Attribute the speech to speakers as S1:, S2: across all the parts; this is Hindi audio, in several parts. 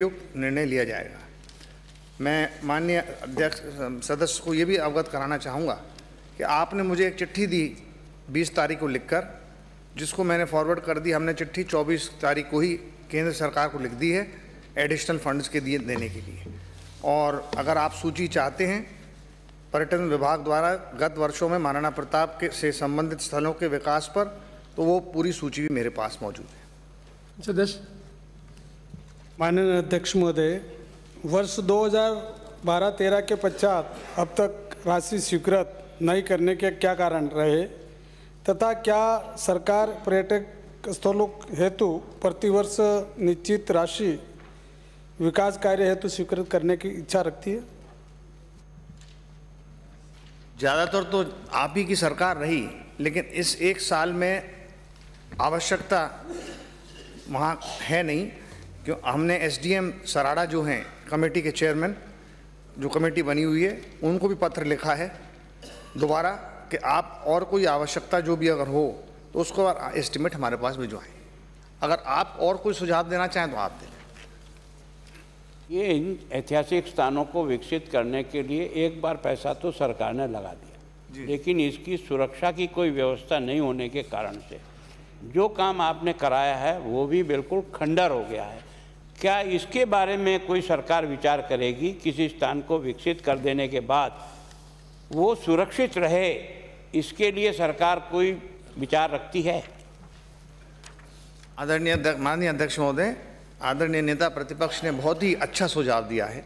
S1: उपयुक्त निर्णय लिया जाएगा। मैं माननीय अध्यक्ष, सदस्य को ये भी अवगत कराना चाहूँगा कि आपने मुझे एक चिट्ठी दी 20 तारीख को लिखकर, जिसको मैंने फॉरवर्ड कर दी। हमने चिट्ठी 24 तारीख को ही केंद्र सरकार को लिख दी है एडिशनल फंड्स के दिए, देने के लिए। और अगर आप सूची चाहते हैं, पर्यटन विभाग द्वारा गत वर्षों में महाराणा प्रताप के से संबंधित स्थलों के विकास पर तो वो पूरी सूची भी मेरे पास मौजूद है।
S2: सदस्य
S3: माननीय अध्यक्ष महोदय, वर्ष 2012-13 के पश्चात अब तक राशि स्वीकृत नहीं करने के क्या कारण रहे? तथा क्या सरकार पर्यटक स्थलों हेतु प्रतिवर्ष निश्चित राशि विकास कार्य हेतु स्वीकृत करने की इच्छा रखती है?
S1: ज़्यादातर तो आप ही की सरकार रही, लेकिन इस एक साल में आवश्यकता वहाँ है नहीं। क्यों? हमने एसडीएम सराड़ा जो हैं कमेटी के चेयरमैन जो कमेटी बनी हुई है उनको भी पत्र लिखा है दोबारा कि आप और कोई आवश्यकता जो भी अगर हो तो उसको एस्टिमेट हमारे पास भिजवाएँ। अगर आप और कोई सुझाव देना चाहें तो आप दें
S4: ये इन ऐतिहासिक स्थानों को विकसित करने के लिए एक बार पैसा तो सरकार ने लगा दिया। लेकिन इसकी सुरक्षा की कोई व्यवस्था नहीं होने के कारण से जो काम आपने कराया है वो भी बिल्कुल खंडर हो गया है। क्या इसके बारे में कोई सरकार विचार करेगी? किसी स्थान को विकसित कर देने के बाद वो सुरक्षित रहे इसके लिए सरकार कोई विचार रखती है?
S1: आदरणीय माननीय अध्यक्ष महोदय आदरणीय नेता प्रतिपक्ष ने बहुत ही अच्छा सुझाव दिया है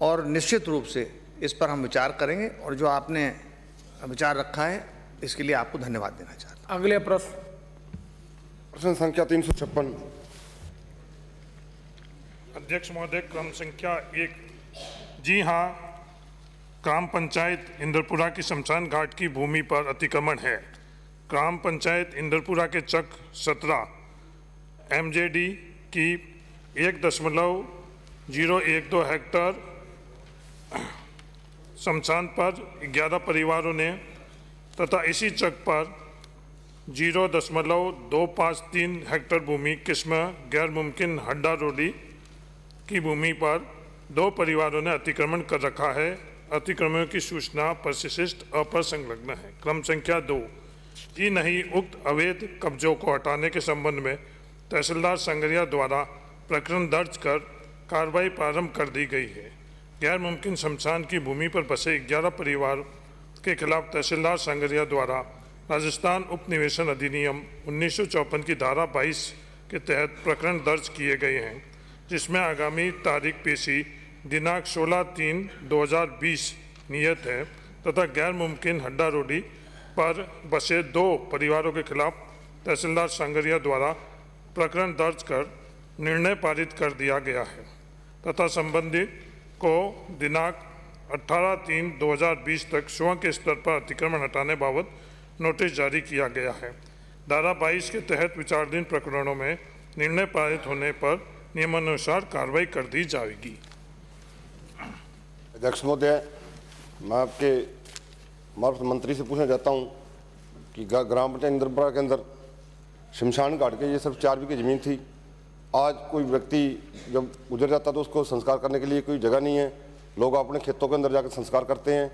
S1: और निश्चित रूप से इस पर हम विचार करेंगे और जो आपने विचार रखा है इसके लिए आपको धन्यवाद देना चाहता हूँ।
S2: अगले प्रश्न।
S5: प्रश्न संख्या तीन सौ छप्पन।
S6: अध्यक्ष महोदय, क्रम संख्या एक। जी हाँ ग्राम पंचायत इंद्रपुरा की शमशान घाट की भूमि पर अतिक्रमण है। ग्राम पंचायत इंद्रपुरा के चक सत्रह एमजेडी की एक दशमलव ज़ीरो एक दो हेक्टर शमशान पर ग्यारह परिवारों ने तथा इसी चक पर ज़ीरो दशमलव दो पाँच तीन हेक्टर भूमि, किस्म गैर मुमकिन हड्डा रोडी की भूमि पर दो परिवारों ने अतिक्रमण कर रखा है। अतिक्रमणों की सूचना परिशिष्ट अपर संलग्न है। क्रम संख्या दो। की नहीं, उक्त अवैध कब्जों को हटाने के संबंध में तहसीलदार संगरिया द्वारा प्रकरण दर्ज कर कार्रवाई प्रारंभ कर दी गई है। गैर मुमकिन शमशान की भूमि पर बसे ग्यारह परिवार के खिलाफ तहसीलदार संगरिया द्वारा राजस्थान उपनिवेशन अधिनियम उन्नीस की धारा 22 के तहत प्रकरण दर्ज किए गए हैं। जिसमें आगामी तारीख पेशी दिनांक 16 तीन 2020 नियत है, तथा गैर मुमकिन हड्डा रोडी पर बसे दो परिवारों के खिलाफ तहसीलदार संगरिया द्वारा प्रकरण दर्ज कर निर्णय पारित कर दिया गया है, तथा संबंधित को दिनांक 18 तीन 2020 तक स्वयं के स्तर पर अतिक्रमण हटाने बाबत नोटिस जारी किया गया है। धारा 22 के तहत विचाराधीन प्रकरणों में निर्णय पारित होने पर नियमानुसार कार्रवाई कर दी जाएगी।
S5: अध्यक्ष महोदय मैं आपके मार्फ मंत्री से पूछना चाहता हूँ कि ग्राम पंचायत इंद्रपुरा के अंदर शमशान घाट के ये सिर्फ़ चार बीघे ज़मीन थी। आज कोई व्यक्ति जब गुजर जाता तो उसको संस्कार करने के लिए कोई जगह नहीं है। लोग अपने खेतों के अंदर जाकर संस्कार करते हैं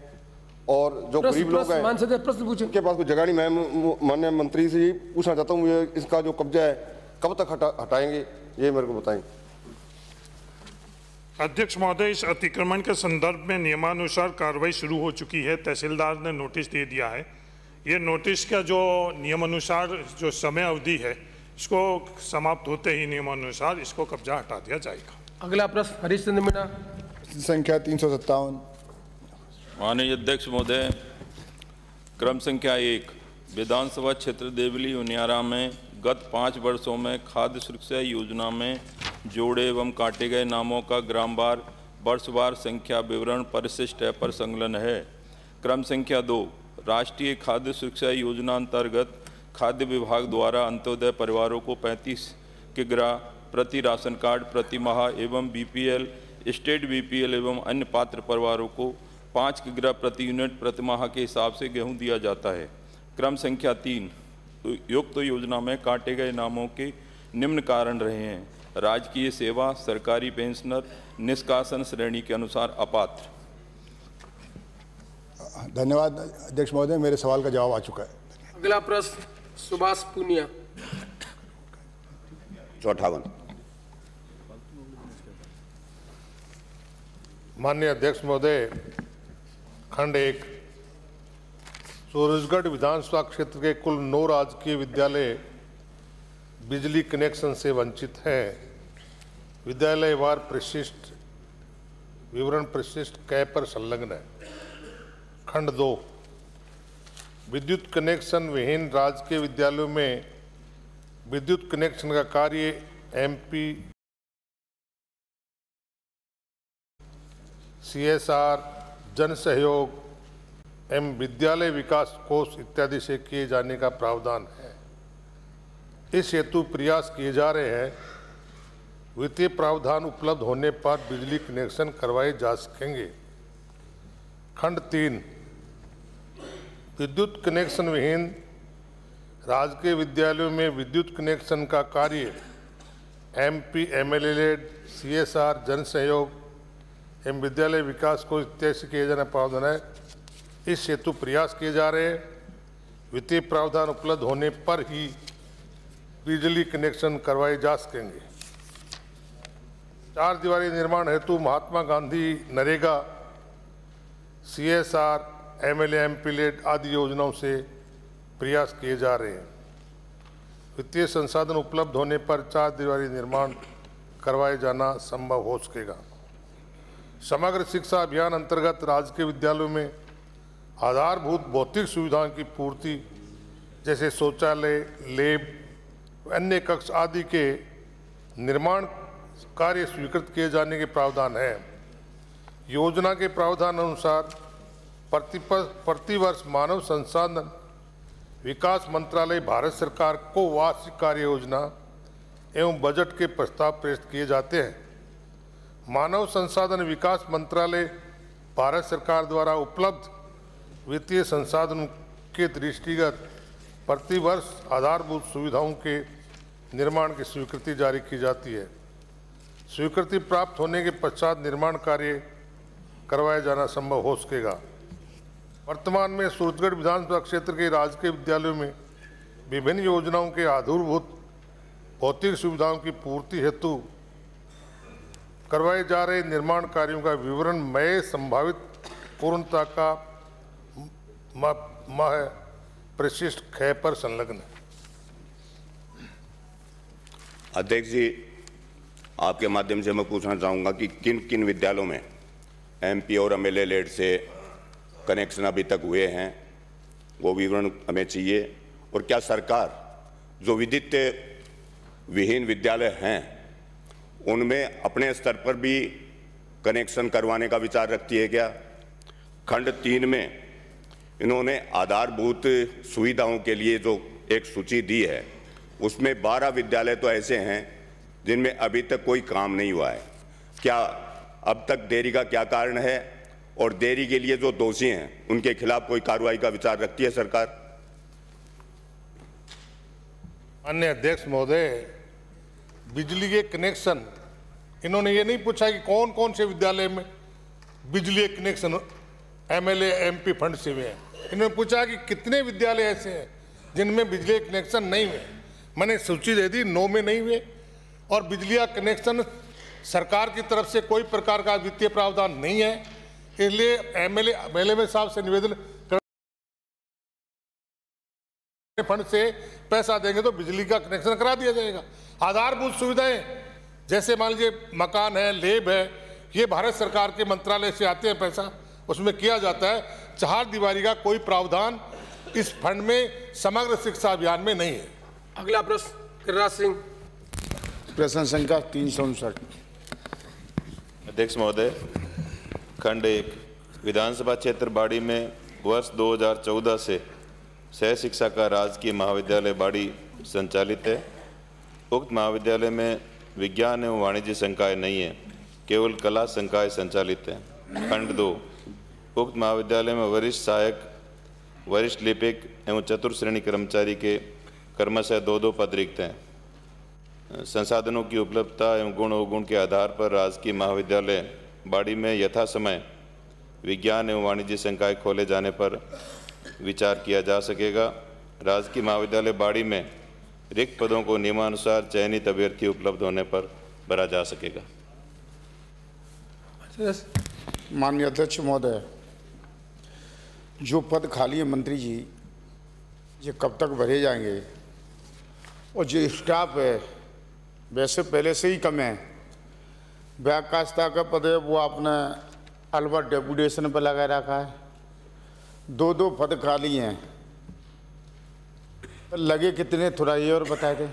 S5: और जो गरीब लोग हैं
S2: प्रश्न पूछे।
S5: उनके पास कोई जगह नहीं। मैं माननीय मंत्री से ये पूछना चाहता हूँ ये इसका जो कब्जा है कब तक हटा हटाएँगे? ये मेरे को बताएँ।
S6: अध्यक्ष महोदय इस अतिक्रमण के संदर्भ में नियमानुसार कार्रवाई शुरू हो चुकी है। तहसीलदार ने नोटिस दे दिया है। ये नोटिस का जो नियमानुसार जो समय अवधि है इसको समाप्त होते ही नियमानुसार इसको कब्जा हटा दिया जाएगा।
S2: अगला प्रश्न हरीश चंद्र मीणा
S7: संख्या तीन सौ सत्तावन।
S8: माननीय अध्यक्ष महोदय क्रम संख्या एक विधानसभा क्षेत्र देवली उनियारा में गत पाँच वर्षों में खाद्य सुरक्षा योजना में जोड़े एवं काटे गए नामों का ग्रामवार वर्षवार संख्या विवरण परिशिष्ट पर संलग्न है। क्रम संख्या दो, राष्ट्रीय खाद्य सुरक्षा योजना अंतर्गत खाद्य विभाग द्वारा अंत्योदय परिवारों को 35 किग्रा प्रति राशन कार्ड, प्रति माह एवं बीपीएल, स्टेट बीपीएल एवं अन्य पात्र परिवारों को पाँच किग्रा प्रति यूनिट प्रति माह के हिसाब से गेहूँ दिया जाता है। क्रम संख्या तीन युक्त योजना में काटे गए नामों के निम्न कारण रहे हैं।
S9: राजकीय सेवा सरकारी पेंशनर निष्कासन श्रेणी के अनुसार अपात्र।
S10: धन्यवाद अध्यक्ष महोदय मेरे सवाल का जवाब आ चुका है।
S2: अगला प्रश्न सुभाष पुनिया।
S11: चौठावन।
S12: माननीय अध्यक्ष महोदय खंड एक सूरजगढ़ विधानसभा क्षेत्र के कुल नौ राजकीय विद्यालय बिजली कनेक्शन से वंचित हैं। विद्यालय वार प्रशिष्ट, विवरण प्रशिष्ट, कै पर संलग्न है। खंड दो, विद्युत कनेक्शन विहीन राजकीय विद्यालयों में विद्युत कनेक्शन का कार्य एमपी, सीएसआर जन सहयोग एवं विद्यालय विकास कोष इत्यादि से किए जाने का प्रावधान है। इस हेतु प्रयास किए जा रहे हैं। वित्तीय प्रावधान उपलब्ध होने पर बिजली कनेक्शन करवाए जा सकेंगे। खंड तीन, विद्युत कनेक्शन विहीन राजकीय विद्यालयों में विद्युत कनेक्शन का कार्य M P M L A D C S R जन सहयोग एवं विद्यालय विकास को इत्यादि किए जाना प्रावधान है। इस हेतु प्रयास किए जा रहे वित्तीय प्रावधान उपलब्ध होने पर ही बिजली कनेक्शन करवाए जा सकेंगे। चार दीवारी निर्माण हेतु Mahatma Gandhi, NREGA C S R M L M pellet आदि योजनाओं से प्रयास किए जा रहे हैं। वित्तीय संसाधन उपलब्ध होने पर चार दीवारी निर्माण करवाए जाना संभव हो सकेगा। समग्र शिक्षा अभियान अंतर्गत राजकीय विद्यालयों में आधारभूत भौतिक सुविधाओं की पूर्ति, जैसे शौचालय, लेब, अन्य कक्ष आदि के निर्माण कार्य स्वीकृत किए जाने के प्रावधान है। योजना के प्रावधान अनुसार प्रति प्रतिवर्ष मानव संसाधन विकास मंत्रालय भारत सरकार को वार्षिक कार्य योजना एवं बजट के प्रस्ताव प्रेषित किए जाते हैं। मानव संसाधन विकास मंत्रालय भारत सरकार द्वारा उपलब्ध वित्तीय संसाधन के दृष्टिगत प्रतिवर्ष आधारभूत सुविधाओं के निर्माण की स्वीकृति जारी की जाती है। स्वीकृति प्राप्त होने के पश्चात निर्माण कार्य करवाया जाना संभव हो सकेगा। वर्तमान में सूरजगढ़ विधानसभा क्षेत्र के राजकीय विद्यालयों में विभिन्न योजनाओं के आधारभूत भौतिक सुविधाओं की पूर्ति हेतु करवाए जा रहे निर्माण कार्यों का विवरण मय संभावित पूर्णता का प्रशिष्ट ख पर संलग्न
S11: अध्यक्ष जी, आपके माध्यम से मैं पूछना चाहूँगा कि किन किन विद्यालयों में एमपी और एमएलए लेड से कनेक्शन अभी तक हुए हैं? वो विवरण हमें चाहिए। और क्या सरकार, जो विदित विहीन विद्यालय हैं, उनमें अपने स्तर पर भी कनेक्शन करवाने का विचार रखती है क्या? खंड तीन में इन्होंने आधारभूत सुविधाओं के लिए जो एक सूची दी है, उसमें 12 विद्यालय तो ऐसे हैं जिनमें अभी तक कोई काम नहीं हुआ है। क्या अब तक देरी का क्या कारण है? और देरी के लिए जो दोषी हैं, उनके खिलाफ कोई कार्रवाई का विचार रखती है सरकार?
S12: अन्य अध्यक्ष महोदय, बिजली के कनेक्शन, इन्होंने ये नहीं पूछा कि कौन कौन से विद्यालय में बिजली कनेक्शन एमएलए, एमपी फंड से हुए हैं। इन्होंने पूछा कि कितने विद्यालय ऐसे हैं जिनमें बिजली कनेक्शन नहीं हुए? मैंने सूची दे दी, नौ में नहीं हुए। और बिजली का कनेक्शन सरकार की तरफ़ से कोई प्रकार का वित्तीय प्रावधान नहीं है। इसलिए एमएलए एमएलए साहब से निवेदन फंड से पैसा देंगे तो बिजली का कनेक्शन करा दिया जाएगा। आधारभूत सुविधाएँ, जैसे मान लीजिए मकान है, लेब है, ये भारत सरकार के मंत्रालय से आते हैं पैसा। उसमें किया जाता है चार दीवारी का कोई प्रावधान इस फंड में समग्र शिक्षा अभियान में नहीं है।
S2: अगला प्रश्न गिरिराज सिंह।
S10: प्रश्न संख्या तीन सौ उनसठ।
S9: अध्यक्ष महोदय खंड एक विधानसभा क्षेत्र बाड़ी में वर्ष 2014 से सह शिक्षा का राजकीय महाविद्यालय बाड़ी संचालित है। उक्त महाविद्यालय में विज्ञान एवं वाणिज्य संकाय नहीं है केवल कला संकाय संचालित है। खंड दो उक्त महाविद्यालय में वरिष्ठ सहायक, वरिष्ठ लिपिक एवं चतुर्थ श्रेणी कर्मचारी के क्रमशः दो दो पद रिक्त हैं। संसाधनों की उपलब्धता एवं गुण अवगुण के आधार पर राजकीय महाविद्यालय बाड़ी में यथा समय विज्ञान एवं वाणिज्य संकाय खोले जाने पर विचार किया जा सकेगा। राजकीय महाविद्यालय बाड़ी में रिक्त पदों को नियमानुसार चयनित अभ्यर्थी उपलब्ध होने पर भरा जा सकेगा।
S10: माननीय अध्यक्ष महोदय जो पद खाली है मंत्री जी, ये कब तक भरे जाएँगे? और जो स्टाफ है, वैसे पहले से ही कम है। व्याकास्ता का पद है, वो आपने अलवर डेपुटेशन पर लगा रखा है। दो दो पद खाली हैं। लगे कितने, थोड़ा ये और बताए थे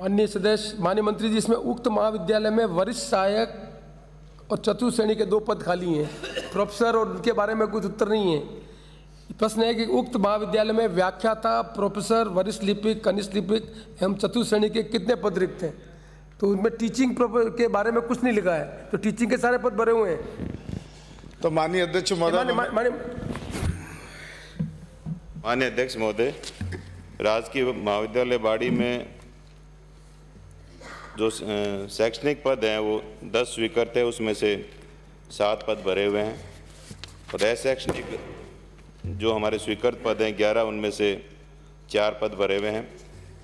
S2: माननीय सदस्य, माननीय मंत्री जी, इसमें उक्त महाविद्यालय में वरिष्ठ सहायक और चतुर्थ श्रेणी के दो पद खाली हैं। प्रोफेसर और उनके बारे में कुछ उत्तर नहीं है। प्रश्न है कि उक्त महाविद्यालय में व्याख्याता प्रोफेसर वरिष्ठ लिपिक कनिष्ठ लिपिक एवं चतुर्थ श्रेणी के कितने पद रिक्त हैं? तो उनमें टीचिंग के बारे में कुछ नहीं लिखा है। तो टीचिंग के सारे पद भरे हुए हैं।
S10: तो माननीय अध्यक्ष महोदय
S2: माननीय
S9: अध्यक्ष महोदय राजकीय महाविद्यालय बाड़ी में जो शैक्षणिक पद हैं वो दस स्वीकृत है उसमें से सात पद भरे हुए हैं। और अशैक्षणिक जो हमारे स्वीकृत पद हैं, ग्यारह उनमें से चार पद भरे हुए हैं।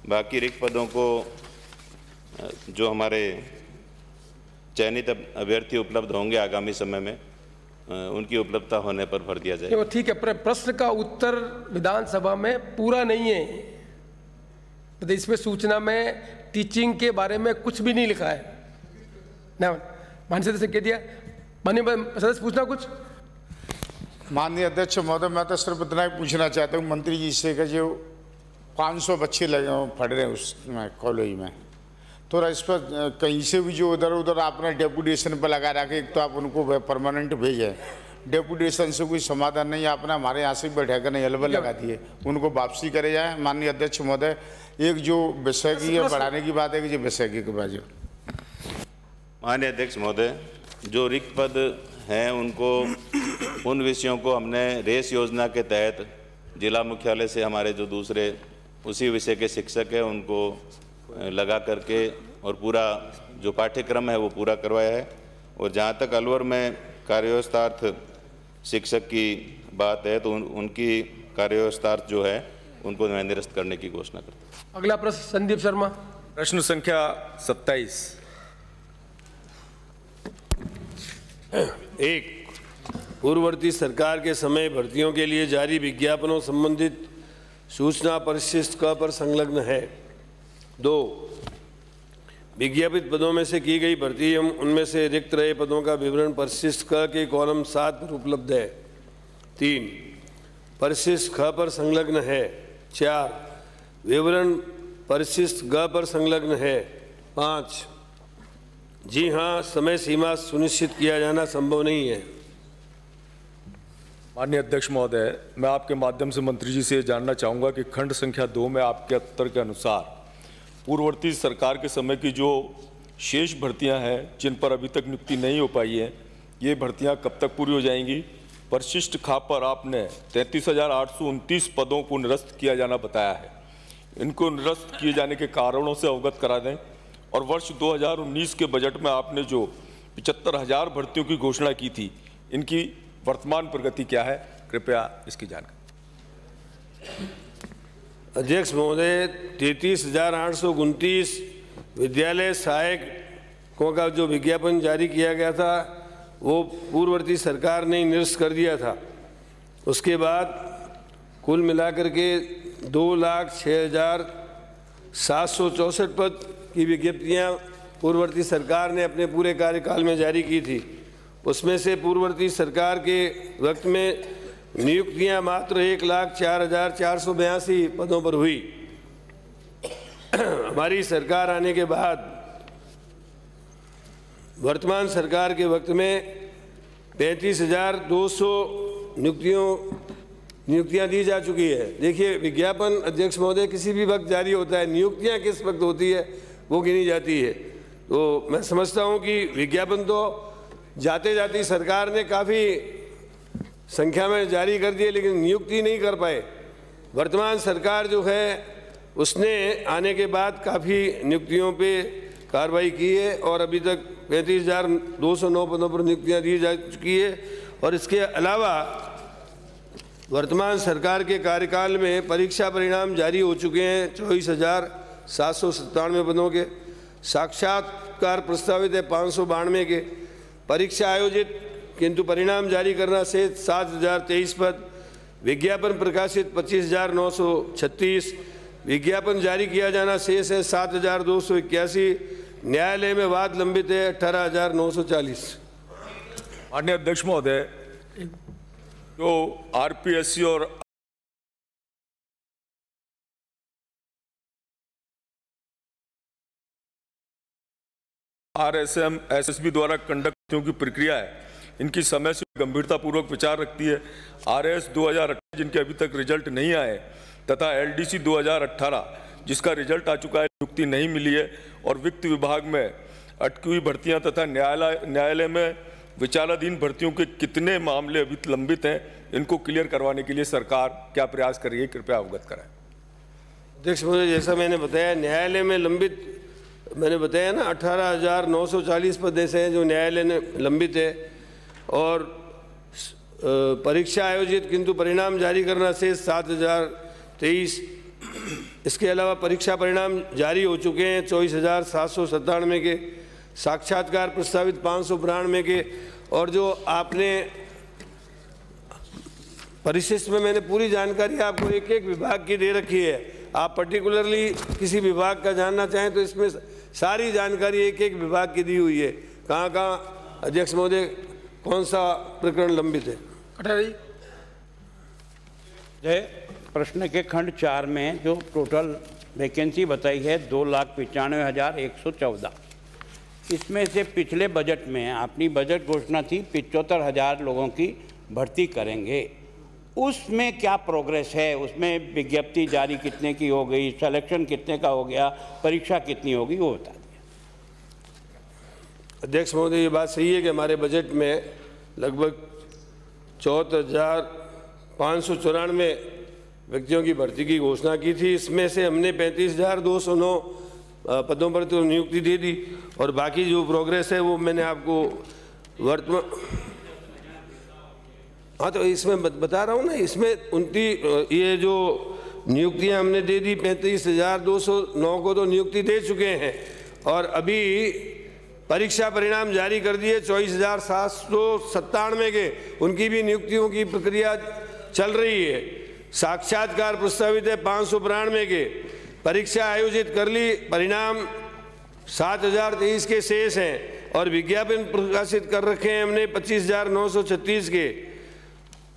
S9: बाकी रिक्त पदों को जो हमारे चयनित अभ्यर्थी उपलब्ध होंगे आगामी समय में उनकी उपलब्धता होने पर भर दिया जाएगा।
S2: ठीक है प्रश्न का उत्तर विधानसभा में पूरा नहीं है। तो इसमें सूचना में टीचिंग के बारे में कुछ भी नहीं लिखा है। ना माननीय सदस्य कह दिया। माननीय सदस्य, पूछना कुछ?
S10: माननीय अध्यक्ष महोदय, मैं तो सिर्फ़ इतना ही पूछना चाहता हूँ। मंत्री जी से कि जो 500 बच्चे लगे पढ़ रहे हैं उसमें कॉलेज में। थोड़ा इस पर कहीं से भी जो उधर उधर आपने डेपुटेशन पर लगा रखे एक तो आप उनको परमानेंट भेजें। डेपुटेशन से कोई समाधान नहीं, आपने हमारे यहाँ से बैठा कर नहीं अलवर लगा दिए। उनको वापसी करे जाए। माननीय अध्यक्ष महोदय, एक जो विषय की है, बढ़ाने की बात है कि जो विषय की बात है?
S9: माननीय अध्यक्ष महोदय, जो रिक्त पद हैं उनको उन विषयों को हमने रेस योजना के तहत जिला मुख्यालय से हमारे जो दूसरे उसी विषय के शिक्षक हैं उनको लगा करके और पूरा जो पाठ्यक्रम है वो पूरा करवाया है। और जहाँ तक अलवर में कार्यव्यवस्थार्थ शिक्षक की बात है तो उन, उनकी कार्यव्यवस्थार्थ जो है उनको मैं निरस्त करने की घोषणा करता हूँ।
S2: अगला प्रश्न संदीप शर्मा।
S8: प्रश्न संख्या 27
S13: एक, पूर्ववर्ती सरकार के समय भर्तियों के लिए जारी विज्ञापनों संबंधित सूचना परिशिष्ट क पर संलग्न है। दो, विज्ञापित पदों में से की गई भर्ती एवं उनमें से रिक्त रहे पदों का विवरण परिशिष्ट क के कॉलम सात पर उपलब्ध है। तीन, परिशिष्ट ख पर संलग्न है। चार, विवरण परिशिष्ट ग पर संलग्न है। पाँच जी हाँ समय सीमा सुनिश्चित किया जाना संभव नहीं है।
S8: माननीय अध्यक्ष महोदय, मैं आपके माध्यम से मंत्री जी से जानना चाहूँगा कि खंड संख्या दो में आपके उत्तर के अनुसार पूर्ववर्ती सरकार के समय की जो शेष भर्तियाँ हैं, जिन पर अभी तक नियुक्ति नहीं हो पाई है, ये भर्तियाँ कब तक पूरी हो जाएँगी? परिशिष्ट खाप पर आपने तैंतीस पदों को निरस्त किया जाना बताया है। इनको निरस्त किए जाने के कारणों से अवगत करा दें। और वर्ष 2019 के बजट में आपने जो पिचहत्तर हज़ार भर्तियों की घोषणा की थी, इनकी वर्तमान प्रगति क्या है? कृपया इसकी जानकारी।
S13: अध्यक्ष महोदय, तैंतीस हज़ार आठ सौ उनतीस विद्यालय सहायकों का जो विज्ञापन जारी किया गया था, वो पूर्ववर्ती सरकार ने निरस्त कर दिया था। उसके बाद कुल मिलाकर के दो लाख छः हज़ार सात सौ चौंसठ पद की विज्ञप्तियाँ पूर्ववर्ती सरकार ने अपने पूरे कार्यकाल में जारी की थी। उसमें से पूर्ववर्ती सरकार के वक्त में नियुक्तियाँ मात्र एक लाख चार हज़ार चार सौ बयासी पदों पर हुई। हमारी सरकार आने के बाद वर्तमान सरकार के वक्त में पैंतीस हज़ार दो सौ नियुक्तियों, नियुक्तियाँ दी जा चुकी है। देखिए, विज्ञापन अध्यक्ष महोदय, किसी भी वक्त जारी होता है। नियुक्तियाँ किस वक्त होती है? वो गिनी जाती है। तो मैं समझता हूँ कि विज्ञापन तो जाते जाते सरकार ने काफ़ी संख्या में जारी कर दिए लेकिन नियुक्ति नहीं कर पाए। वर्तमान सरकार जो है, उसने आने के बाद काफ़ी नियुक्तियों पे कार्रवाई की है और अभी तक पैंतीस हज़ार दो सौ नौ पदों पर नियुक्तियाँ दी जा चुकी है। और इसके अलावा वर्तमान सरकार के कार्यकाल में परीक्षा परिणाम जारी हो चुके हैं, चौबीस हज़ार सात सौ सत्तानवे पदों के, साक्षात्कार प्रस्तावित है पाँच सौ बानवे के। परीक्षा आयोजित, किंतु परिणाम जारी करना से सात हज़ार तेईस पद। विज्ञापन प्रकाशित पच्चीस हज़ार नौ सौ छत्तीस। विज्ञापन जारी किया जाना शेष है सात हज़ार दो सौ इक्यासी। न्यायालय में वाद लंबित है अठारह हज़ार नौ सौ चालीस।
S8: माननीय अध्यक्ष महोदय, जो आरपीएससी और आरएसएम एसएसबी द्वारा कंडक्ट की प्रक्रिया है। इनकी समय से गंभीरता पूर्वक विचार रखती है। आर आरएस 2018 जिनके अभी तक रिज़ल्ट नहीं आए, तथा एल डी एलडीसी 2018 जिसका रिज़ल्ट आ चुका है, नियुक्ति नहीं मिली है, और वित्त विभाग में अटकी हुई भर्तियाँ तथा न्यायालय न्यायालय में विचाराधीन भर्तियों के कितने मामले अभी लंबित हैं, इनको क्लियर करवाने के लिए सरकार क्या प्रयास कर रही है कृपया अवगत कराएँ।
S13: अध्यक्ष महोदय, जैसा मैंने बताया, न्यायालय में लंबित मैंने बताया ना, अठारह हज़ार नौ सौ चालीस पद ऐसे हैं जो न्यायालय ने लंबित है और परीक्षा आयोजित किंतु परिणाम जारी करना से सात हज़ार तेईस। इसके अलावा परीक्षा परिणाम जारी हो चुके हैं चौबीस हज़ार सात सौ सत्तानवे के। साक्षात्कार प्रस्तावित पाँच सौ बानवे के। और जो आपने, परिशिष्ट में मैंने पूरी जानकारी आपको एक एक विभाग की दे रखी है। आप पर्टिकुलरली किसी विभाग का जानना चाहें तो इसमें सारी जानकारी एक एक विभाग की दी हुई है। कहाँ कहाँ अध्यक्ष महोदय कौन सा प्रकरण लंबित है?
S2: जी
S4: जय। प्रश्न के खंड चार में जो टोटल वैकेंसी बताई है दो लाख पचानवे हज़ार एक सौ चौदह। इसमें से पिछले बजट में अपनी बजट घोषणा थी पिचहत्तर हज़ार लोगों की भर्ती करेंगे। उसमें क्या प्रोग्रेस है? उसमें विज्ञप्ति जारी कितने की हो गई? सिलेक्शन कितने का हो गया? परीक्षा कितनी होगी? वो बता दें
S13: अध्यक्ष महोदय, ये बात सही है कि हमारे बजट में लगभग चौहत्तर हज़ार पाँच सौ चौरानवे व्यक्तियों की भर्ती की घोषणा की थी। इसमें से हमने पैंतीस हज़ार दो सौ नौ पदों पर तो नियुक्ति दे दी। और बाकी जो प्रोग्रेस है, वो मैंने आपको वर्तमान हाँ तो इसमें बता रहा हूँ ना, इसमें उनती ये जो नियुक्तियाँ हमने दे दी, पैंतीस हज़ार दो सौ नौ को तो नियुक्ति दे चुके हैं और अभी परीक्षा परिणाम जारी कर दिए चौबीस हज़ार सात सौ सत्तानवे के, उनकी भी नियुक्तियों की प्रक्रिया चल रही है। साक्षात्कार प्रस्तावित है पाँच सौ बानवे के, परीक्षा आयोजित कर ली, परिणाम सात हज़ार तेईस के शेष हैं और विज्ञापन प्रकाशित कर रखे हैं हमने पच्चीस हज़ार नौ सौ छत्तीस के।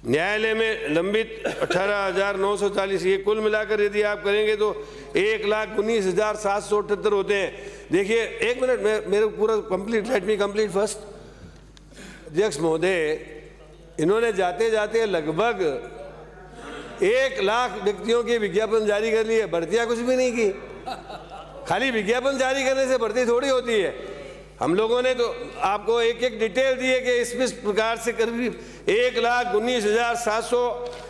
S13: न्यायालय में लंबित अठारह हज़ार नौ सौ चालीस ये कुल मिलाकर यदि आप करेंगे तो एक लाख उन्नीस हज़ार सात सौ अठहत्तर होते हैं। देखिए, एक मिनट, मैं, मेरे पूरा complete let me complete first अध्यक्ष महोदय, इन्होंने जाते जाते लगभग एक लाख व्यक्तियों के विज्ञापन जारी कर लिए भर्तियाँ कुछ भी नहीं की। खाली विज्ञापन जारी करने से भर्ती थोड़ी होती है। हम लोगों ने तो आपको एक एक डिटेल दी है कि इस प्रकार से करीब एक लाख उन्नीस हज़ार सात सौ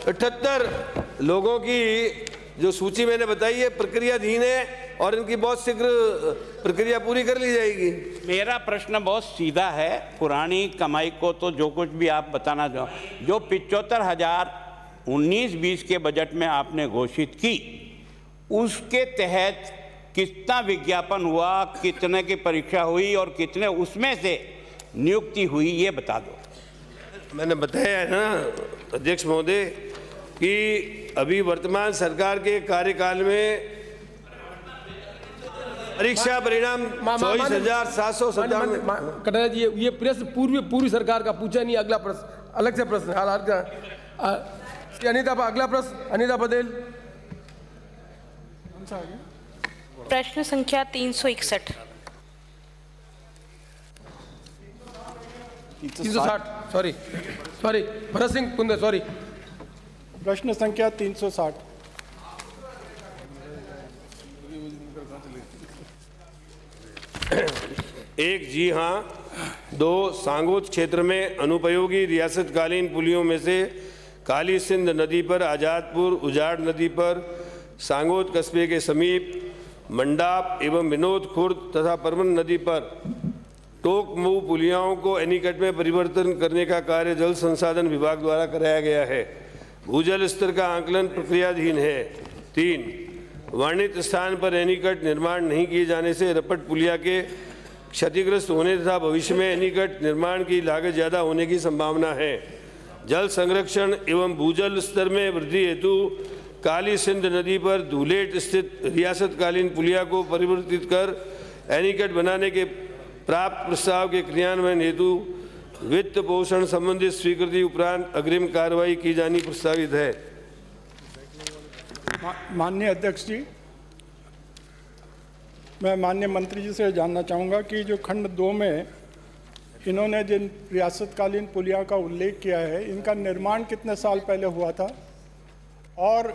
S13: अठहत्तर लोगों की जो सूची मैंने बताई है प्रक्रियाधीन है और इनकी बहुत शीघ्र प्रक्रिया पूरी कर ली जाएगी।
S4: मेरा प्रश्न बहुत सीधा है, पुरानी कमाई को तो जो कुछ भी आप बताना चाहो, जो पिचहत्तर हज़ार उन्नीस बीस के बजट में आपने घोषित की, उसके तहत कितना विज्ञापन हुआ कितने की परीक्षा हुई और कितने उसमें से नियुक्ति हुई ये बता दो।
S13: मैंने बताया है ना अध्यक्ष महोदय कि अभी वर्तमान सरकार के कार्यकाल में परीक्षा परिणाम चौबीस हज़ार सात सौ
S2: कटारिया जी ये- ये प्रश्न पूर्व पूरी सरकार का पूछा नहीं अगला प्रश्न अलग से प्रश्न हाल हाल का। अनिता अगला प्रश्न अनिता पटेल।
S14: प्रश्न संख्या तीन सौ इकसठ।
S2: तीन सौ साठ sorry sorry Bharat Singh Kunde sorry
S15: प्रश्न संख्या तीन सौ साठ।
S13: एक जी हाँ। दो सांगोद क्षेत्र में अनुपयोगी रियासतकालीन पुलियों में से काली सिंध नदी पर आज़ादपुर उजाड़ नदी पर सांगोद कस्बे के समीप मंडाप एवं विनोद खुर्द तथा परमन नदी पर टोक मुँह पुलियाओं को एनीकट में परिवर्तन करने का कार्य जल संसाधन विभाग द्वारा कराया गया है। भूजल स्तर का आंकलन प्रक्रियाधीन है। तीन, वर्णित स्थान पर एनीकट निर्माण नहीं किए जाने से रपट पुलिया के क्षतिग्रस्त होने तथा भविष्य में एनीकट निर्माण की लागत ज़्यादा होने की संभावना है। जल संरक्षण एवं भूजल स्तर में वृद्धि हेतु काली सिंध नदी पर धूलेट स्थित रियासतकालीन पुलिया को परिवर्तित कर एनीकट बनाने के प्राप्त प्रस्ताव के क्रियान्वयन हेतु वित्त पोषण संबंधित स्वीकृति उपरांत अग्रिम कार्रवाई की जानी प्रस्तावित है।
S15: माननीय अध्यक्ष जी, मैं माननीय मंत्री जी से जानना चाहूँगा कि जो खंड दो में इन्होंने जिन रियासतकालीन पुलिया का उल्लेख किया है, इनका निर्माण कितने साल पहले हुआ था? और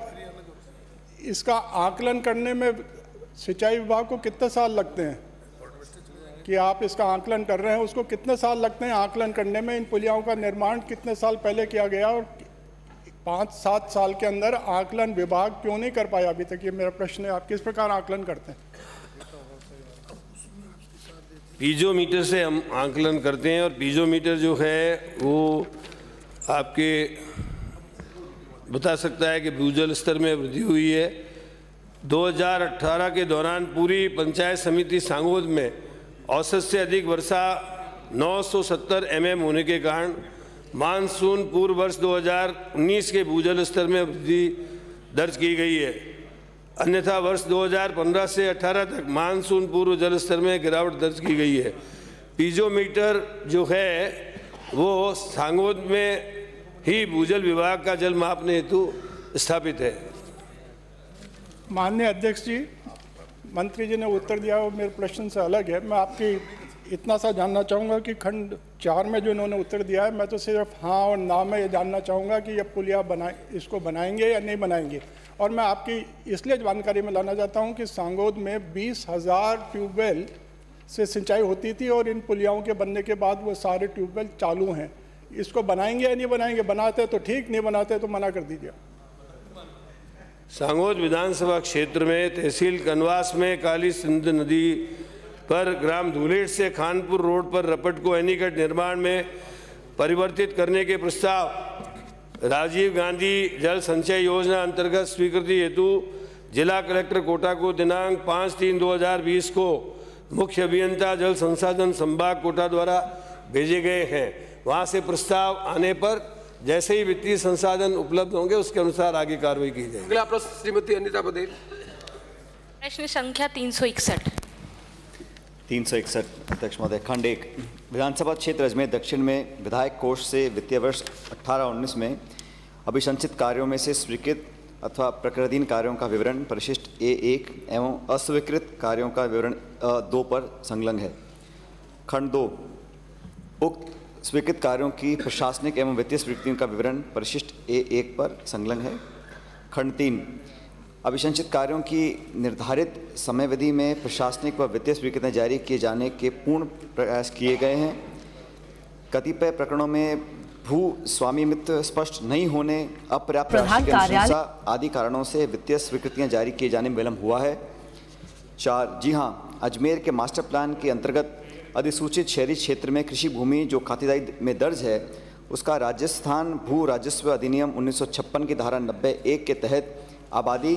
S15: इसका आकलन करने में सिंचाई विभाग को कितने साल लगते हैं? कि आप इसका आकलन कर रहे हैं, उसको कितने साल लगते हैं आकलन करने में? इन पुलियाओं का निर्माण कितने साल पहले किया गया और पाँच, सात साल के अंदर आकलन विभाग क्यों नहीं कर पाया अभी तक? ये मेरा प्रश्न है, आप किस प्रकार आकलन करते हैं?
S13: पीजोमीटर से हम आंकलन करते हैं और पीजोमीटर जो है वो आपके बता सकता है कि भूजल स्तर में वृद्धि हुई है। 2018 के दौरान पूरी पंचायत समिति सांगोद में औसत से अधिक वर्षा 970 एमएम होने के कारण मानसून पूर्व वर्ष 2019 के भूजल स्तर में वृद्धि दर्ज की गई है। अन्यथा वर्ष 2015 से 18 तक मानसून पूर्व जल स्तर में गिरावट दर्ज की गई है। पीजोमीटर जो है, वो सांगोद में ही भूजल विभाग का जल मापने हेतु स्थापित है।
S15: माननीय अध्यक्ष जी, मंत्री जी ने उत्तर दिया वो मेरे प्रश्न से अलग है। मैं आपकी इतना सा जानना चाहूँगा कि खंड चार में जो इन्होंने उत्तर दिया है, मैं तो सिर्फ़ हाँ और ना में ये जानना चाहूँगा कि ये पुलिया बनाए, इसको बनाएँगे या नहीं बनाएँगे। और मैं आपकी इसलिए जानकारी में लाना चाहता हूँ कि सांगोद में बीस हज़ार ट्यूबवेल से सिंचाई होती थी और इन पुलियाओं के बनने के बाद वो सारे ट्यूबवेल चालू हैं। इसको बनाएँगे या नहीं बनाएँगे, बनाते तो ठीक, नहीं बनाते तो मना कर दीजिए।
S13: सांगोद विधानसभा क्षेत्र में तहसील कनवास में काली सिंध नदी पर ग्राम धूलेट से खानपुर रोड पर रपट को एनीकट निर्माण में परिवर्तित करने के प्रस्ताव। राजीव गांधी जल संचय योजना अंतर्गत स्वीकृति हेतु जिला कलेक्टर कोटा को दिनांक पाँच तीन दो हज़ार बीस को मुख्य अभियंता जल संसाधन संभाग कोटा द्वारा भेजे गए हैं। वहाँ से प्रस्ताव आने पर जैसे ही वित्तीय संसाधन उपलब्ध होंगे उसके अनुसार आगे कार्रवाई की जाएगी।
S2: अगला प्रश्न श्रीमती अनिता पटेल
S14: प्रश्न संख्या तीन सौ इकसठ।
S16: तीन सौ इकसठ अध्यक्ष महोदय खंड एक। विधानसभा क्षेत्र अजमेर दक्षिण में विधायक कोष से वित्तीय वर्ष 18-19 में अभिशंसित कार्यों में से स्वीकृत अथवा प्रकृतिन कार्यों का विवरण परिशिष्ट ए एक एवं अस्वीकृत कार्यों का विवरण दो पर संलग्न है। खंड दो उक्त स्वीकृत कार्यों की प्रशासनिक एवं वित्तीय स्वीकृतियों का विवरण परिशिष्ट ए एक पर संलग्न है। खंड तीन अभिशंसित कार्यों की निर्धारित समयावधि में प्रशासनिक व वित्तीय स्वीकृतियाँ जारी किए जाने के पूर्ण प्रयास किए गए हैं। कतिपय प्रकरणों में भू स्वामित्व स्पष्ट नहीं होने अपर्याप्त आदि कारणों से वित्तीय स्वीकृतियाँ जारी किए जाने में विलम्ब हुआ है। चार जी हाँ अजमेर के मास्टर प्लान के अंतर्गत अधिसूचित शहरी क्षेत्र में कृषि भूमि जो खातेदारी में दर्ज है, उसका राजस्थान भू राजस्व अधिनियम 1956 की धारा 90 एक के तहत आबादी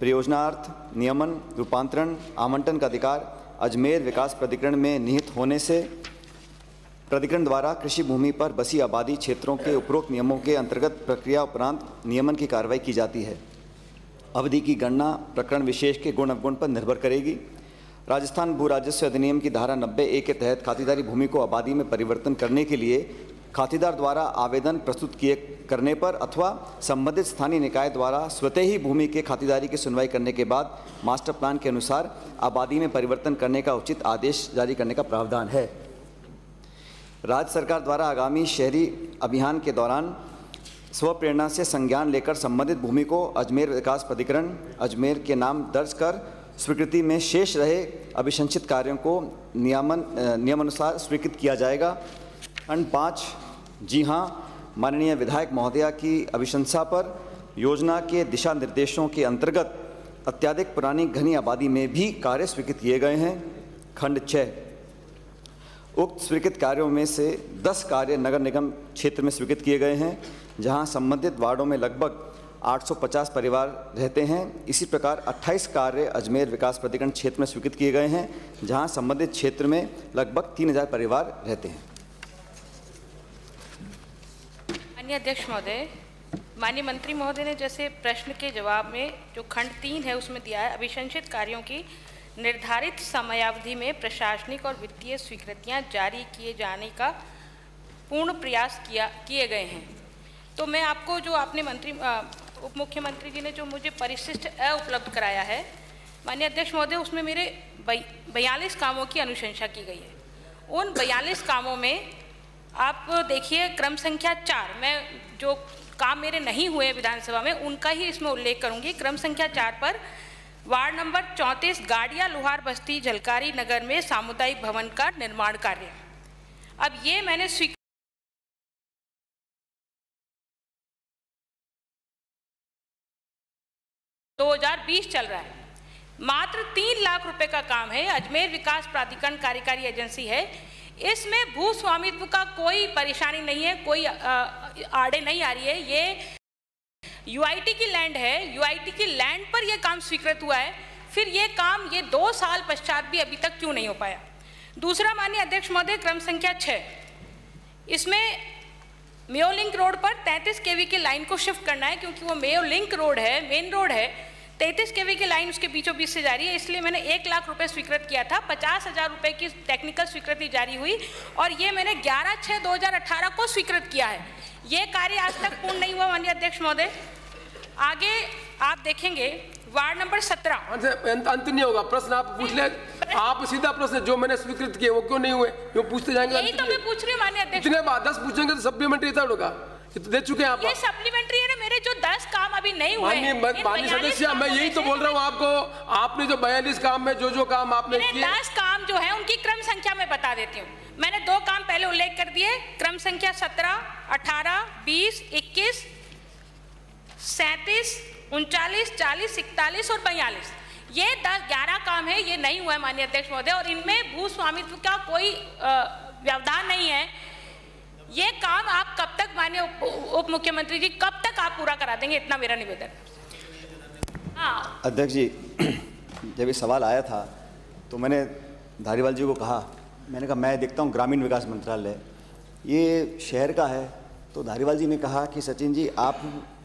S16: परियोजनार्थ नियमन, रूपांतरण, आवंटन का अधिकार, अजमेर विकास प्राधिकरण में निहित होने से प्राधिकरण द्वारा कृषि भूमि पर बसी आबादी क्षेत्रों के उपरोक्त नियमों के अंतर्गत प्रक्रिया उपरांत नियमन की कार्रवाई की जाती है। अवधि की गणना प्रकरण विशेष के गुण अवगुण पर निर्भर करेगी। राजस्थान भू राजस्व अधिनियम की धारा 90 ए के तहत खातेदारी भूमि को आबादी में परिवर्तन करने के लिए खातेदार द्वारा आवेदन प्रस्तुत किए करने पर अथवा संबंधित स्थानीय निकाय द्वारा स्वतः ही भूमि के खातेदारी की सुनवाई करने के बाद मास्टर प्लान के अनुसार आबादी में परिवर्तन करने का उचित आदेश जारी करने का प्रावधान है। राज्य सरकार द्वारा आगामी शहरी अभियान के दौरान स्वप्रेरणा से संज्ञान लेकर संबंधित भूमि को अजमेर विकास प्राधिकरण, अजमेर के नाम दर्ज कर स्वीकृति में शेष रहे अभिशंसित कार्यों को नियमन नियमानुसार स्वीकृत किया जाएगा। खंड पाँच, जी हाँ माननीय विधायक महोदया की अभिशंसा पर योजना के दिशा निर्देशों के अंतर्गत अत्याधिक पुरानी घनी आबादी में भी कार्य स्वीकृत किए गए हैं। खंड छः उक्त स्वीकृत कार्यों में से 10 कार्य नगर निगम क्षेत्र में स्वीकृत किए गए हैं, जहाँ संबंधित वार्डों में लगभग 850 परिवार रहते हैं। इसी प्रकार 28 कार्य अजमेर विकास प्राधिकरण क्षेत्र में स्वीकृत किए गए हैं, जहाँ संबंधित क्षेत्र में लगभग 3000 परिवार रहते हैं।
S14: माननीय अध्यक्ष महोदय, माननीय मंत्री महोदय ने जैसे प्रश्न के जवाब में जो खंड तीन है उसमें दिया है, अभिशंसित कार्यों की निर्धारित समयावधि में प्रशासनिक और वित्तीय स्वीकृतियाँ जारी किए जाने का पूर्ण प्रयास किया, किए गए हैं। तो मैं आपको जो आपने मंत्री उप मुख्यमंत्री जी ने जो मुझे परिशिष्ट उपलब्ध कराया है, माननीय अध्यक्ष महोदय, उसमें मेरे बयालीस कामों की अनुशंसा की गई है। उन बयालीस कामों में आप देखिए, क्रम संख्या चार, मैं जो काम मेरे नहीं हुए विधानसभा में, उनका ही इसमें उल्लेख करूँगी। क्रम संख्या चार पर वार्ड नंबर चौंतीस, गाड़िया लोहार बस्ती, झलकारी नगर में सामुदायिक भवन का निर्माण कार्य। अब ये मैंने स्वीकार दो हज़ार बीस चल रहा है। मात्र तीन लाख रुपए का काम है। अजमेर विकास प्राधिकरण कार्यकारी एजेंसी है। इसमें भू स्वामित्व का कोई परेशानी नहीं है, कोई आड़े नहीं आ रही है। ये यूआईटी की लैंड है। यूआईटी की लैंड पर यह काम स्वीकृत हुआ है। फिर ये काम ये दो साल पश्चात भी अभी तक क्यों नहीं हो पाया? दूसरा माननीय अध्यक्ष महोदय, क्रम संख्या छः इसमें मेयो लिंक रोड पर 33 केवी की लाइन को शिफ्ट करना है क्योंकि वो मेयो लिंक रोड है मेन रोड है। तैंतीस के की लाइन उसके बीचों बीच से जारी है, इसलिए मैंने एक लाख रुपए स्वीकृत किया था। पचास हज़ार रुपये की टेक्निकल स्वीकृति जारी हुई और ये मैंने ग्यारह छः दो हज़ार अठारह को स्वीकृत किया है। ये कार्य आज तक पूर्ण नहीं हुआ, माननीय अध्यक्ष महोदय। आगे आप देखेंगे वार्ड नंबर सत्रह।
S2: अंत नहीं होगा प्रश्न आप पूछ ले। आप सीधा प्रश्न जो मैंने स्वीकृत किए वो क्यों नहीं हुए? क्यों पूछते जाएँगे?
S14: यही तो मैं पूछ रही हूँ माननीय अध्यक्ष।
S2: इतने बाद दस पूछेंगे तो सप्लीमेंट्री इतना होगा। तो दे चुके हैं आप।
S14: ये सप्लीमेंट्री है ना मेरे जो दस काम अभी नहीं हुए
S2: माननीय सदस्य मैं यही तो बोल रहा हूँ आपको आपने जो बयालीस काम में जो जो काम आपने
S14: किए दस काम जो है उनकी क्रम संख्या में बता देती हूँ। मैंने दो काम पहले उल्लेख कर दिए क्रम संख्या सत्रह अठारह बीस इक्कीस सैंतीस उनचालीस, चालीस, इकतालीस और बयालीस। ये दस, ग्यारह काम है, ये नहीं हुआ है माननीय अध्यक्ष महोदय, और इनमें भू स्वामित्व का कोई व्यवधान नहीं है। ये काम आप कब तक माननीय उप मुख्यमंत्री जी, कब तक आप पूरा करा देंगे? इतना मेरा निवेदन।
S16: हाँ। अध्यक्ष जी, जब ये सवाल आया था तो मैंने धारीवाल जी को कहा, मैंने कहा, मैं देखता हूँ ग्रामीण विकास मंत्रालय। ये शहर का है। तो धारीवाल जी ने कहा कि सचिन जी, आप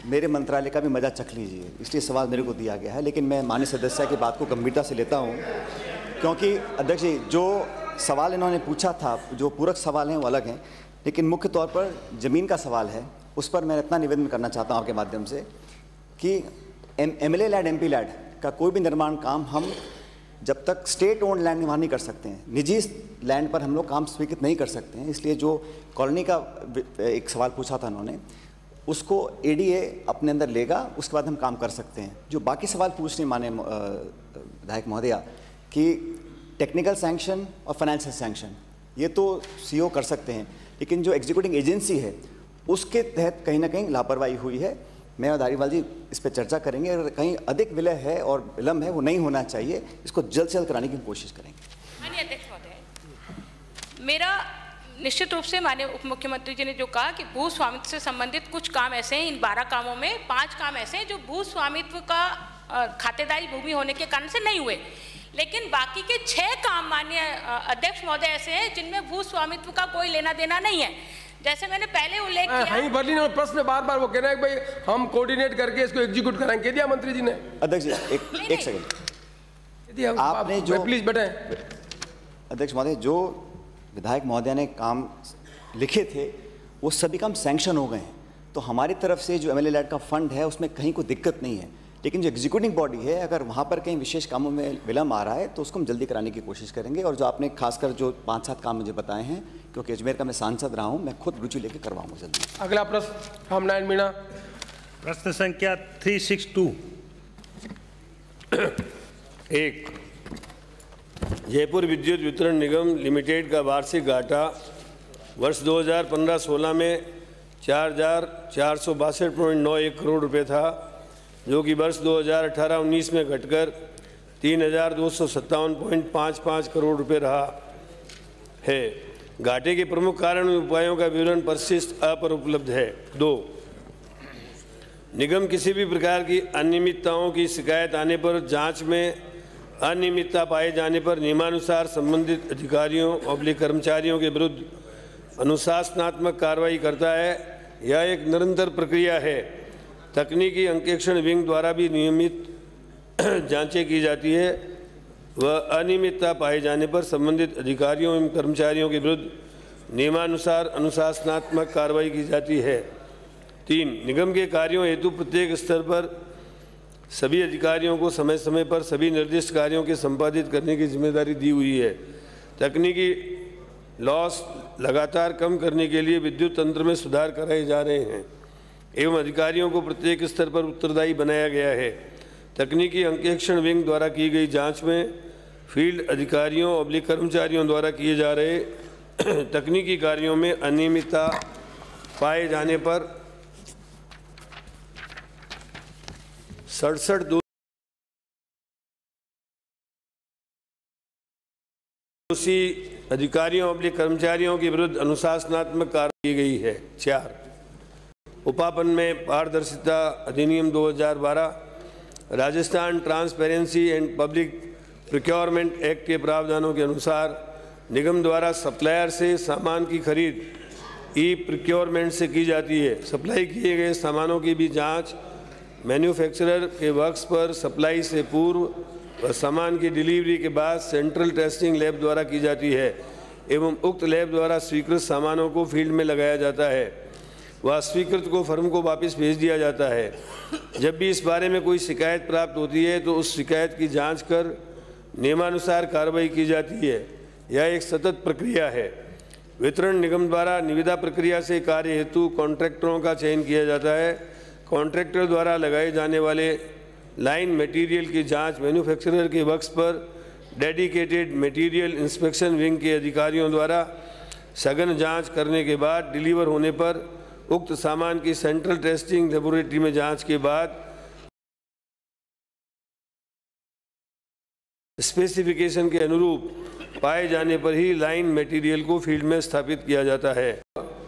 S16: मेरे मंत्रालय का भी मज़ा चख लीजिए। इसलिए सवाल मेरे को दिया गया है, लेकिन मैं मान्य सदस्य की बात को गंभीरता से लेता हूँ, क्योंकि अध्यक्ष जी, जो सवाल इन्होंने पूछा था, जो पूरक सवाल हैं वो अलग हैं, लेकिन मुख्य तौर पर ज़मीन का सवाल है, उस पर मैं इतना निवेदन करना चाहता हूँ आपके माध्यम से कि M L LAD M P LAD का कोई भी निर्माण काम हम जब तक स्टेट ओन्ड लैंड वहाँ नहीं कर सकते हैं, निजी लैंड पर हम लोग काम स्वीकृत नहीं कर सकते हैं, इसलिए जो कॉलोनी का एक सवाल पूछा था उन्होंने उसको एडीए अपने अंदर लेगा, उसके बाद हम काम कर सकते हैं। जो बाकी सवाल पूछने माने विधायक महोदया, कि टेक्निकल सैंक्शन और फाइनेंशियल सैंक्शन ये तो सीओ कर सकते हैं, लेकिन जो एग्जीक्यूटिंग एजेंसी है, उसके तहत कहीं ना कहीं लापरवाही हुई है। मैं और धारीवाल जी इस पर चर्चा करेंगे, अगर कहीं अधिक विलय है और विलम्ब है, वो नहीं होना चाहिए, इसको जल्द से जल्द कराने की कोशिश करेंगे।
S14: मेरा निश्चित रूप से माननीय उप मुख्यमंत्री जी ने जो कहा कि भू स्वामित्व से संबंधित कुछ काम ऐसे हैं इन बारह कामों में पाँच काम ऐसे हैं जो भू स्वामित्व का खातेदारी भूमि होने के कारण से नहीं हुए। लेकिन बाकी के छह काम माननीय अध्यक्ष महोदय ऐसे हैं जिनमें भू स्वामित्व का कोई लेना देना नहीं है। जैसे मैंने पहले उल्लेख किया
S2: हाँ बर्लिन और प्रश्न बार बार वो कह रहे हैं भाई हम कोऑर्डिनेट करके इसको एग्जीक्यूट कराएँगे। कह दिया मंत्री जी ने।
S16: अध्यक्ष जी एक एक सेकंड आपने जो
S2: प्लीज़ बैठे
S16: अध्यक्ष महोदय जो विधायक महोदय ने काम लिखे थे वो सभी काम सैंक्शन हो गए हैं। तो हमारी तरफ़ से जो एम एल का फंड है उसमें कहीं कोई दिक्कत नहीं है। लेकिन जो एग्जीक्यूटिव बॉडी है अगर वहाँ पर कहीं विशेष कामों में विलम्ब आ रहा है तो उसको हम जल्दी कराने की कोशिश करेंगे। और जो आपने खासकर जो पाँच सात काम मुझे बताए हैं क्योंकि अजमेर का मैं सांसद रहा हूँ मैं खुद रुचि लेकर करवाऊँगा जल्दी।
S2: अगला प्रश्न रामनारायण मीणा।
S17: प्रश्न संख्या थ्री सिक्स टू। एक।
S13: जयपुर विद्युत वितरण निगम लिमिटेड का वार्षिक घाटा वर्ष 2015-16 में चार हज़ार चार सौ बासठ पॉइंट नौ एक करोड़ रुपये था, जो कि वर्ष 2018-19 में घटकर तीन हज़ार दो सौ सत्तावन पॉइंट पाँच पाँच करोड़ रुपए रहा है। घाटे के प्रमुख कारण उपायों का विवरण परिशिष्ट अ पर उपलब्ध है। दो, निगम किसी भी प्रकार की अनियमितताओं की शिकायत आने पर जाँच में अनियमितता पाए जाने पर नियमानुसार संबंधित अधिकारियों और कर्मचारियों के विरुद्ध अनुशासनात्मक कार्रवाई करता है। यह एक निरंतर प्रक्रिया है। तकनीकी अंकेक्षण विंग द्वारा भी नियमित जांचें की जाती है। व अनियमितता पाए जाने पर संबंधित अधिकारियों एवं कर्मचारियों के विरुद्ध नियमानुसार अनुशासनात्मक कार्रवाई की जाती है। तीन, निगम के कार्यों हेतु प्रत्येक स्तर पर सभी अधिकारियों को समय समय पर सभी निर्दिष्ट कार्यों के संपादित करने की ज़िम्मेदारी दी हुई है। तकनीकी लॉस लगातार कम करने के लिए विद्युत तंत्र में सुधार कराए जा रहे हैं, एवं अधिकारियों को प्रत्येक स्तर पर उत्तरदायी बनाया गया है। तकनीकी अंकेक्षण विंग द्वारा की गई जाँच में फ़ील्ड अधिकारियों और कर्मचारियों द्वारा किए जा रहे तकनीकी कार्यों में अनियमितता पाए जाने पर सड़सठ दोषी अधिकारियों अपने कर्मचारियों के विरुद्ध अनुशासनात्मक कार्रवाई की गई है। चार। उपापन में पारदर्शिता अधिनियम 2012 Rajasthan Transparency and Public Procurement Act के प्रावधानों के अनुसार निगम द्वारा सप्लायर से सामान की खरीद ई प्रिक्योरमेंट से की जाती है। सप्लाई किए गए सामानों की भी जाँच मैन्युफैक्चरर के वर्क्स पर सप्लाई से पूर्व व सामान की डिलीवरी के बाद सेंट्रल टेस्टिंग लैब द्वारा की जाती है एवं उक्त लैब द्वारा स्वीकृत सामानों को फ़ील्ड में लगाया जाता है। व स्वीकृत को फर्म को वापस भेज दिया जाता है। जब भी इस बारे में कोई शिकायत प्राप्त होती है तो उस शिकायत की जाँच कर नियमानुसार कार्रवाई की जाती है। यह एक सतत प्रक्रिया है। वितरण निगम द्वारा निविदा प्रक्रिया से कार्य हेतु कॉन्ट्रैक्टरों का चयन किया जाता है। कॉन्ट्रैक्टर द्वारा लगाए जाने वाले लाइन मटेरियल की जाँच मैन्युफैक्चरर के वक्स पर डेडिकेटेड मटेरियल इंस्पेक्शन विंग के अधिकारियों द्वारा सघन जाँच करने के बाद डिलीवर होने पर उक्त सामान की सेंट्रल टेस्टिंग लेबोरेटरी में जाँच के बाद स्पेसिफिकेशन के अनुरूप पाए जाने पर ही लाइन मटेरियल को फ़ील्ड में स्थापित किया जाता है।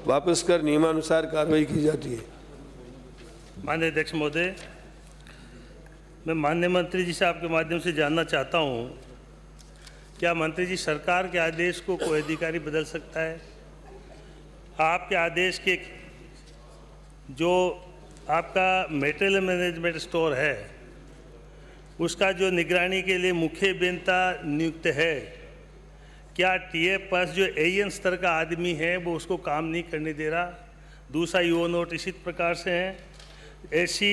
S13: वापस कर नियमानुसार कार्रवाई की जाती है।
S17: माननीय अध्यक्ष महोदय, मैं माननीय मंत्री जी से आपके माध्यम से जानना चाहता हूँ, क्या मंत्री जी सरकार के आदेश को कोई अधिकारी बदल सकता है? आपके आदेश के जो आपका मेटेरियल मैनेजमेंट स्टोर है, उसका जो निगरानी के लिए मुख्य अभियंता नियुक्त है, क्या टीएफ पास जो एन स्तर का आदमी है, वो उसको काम नहीं करने दे रहा? दूसरा यू नोट इसी प्रकार से है। ऐसी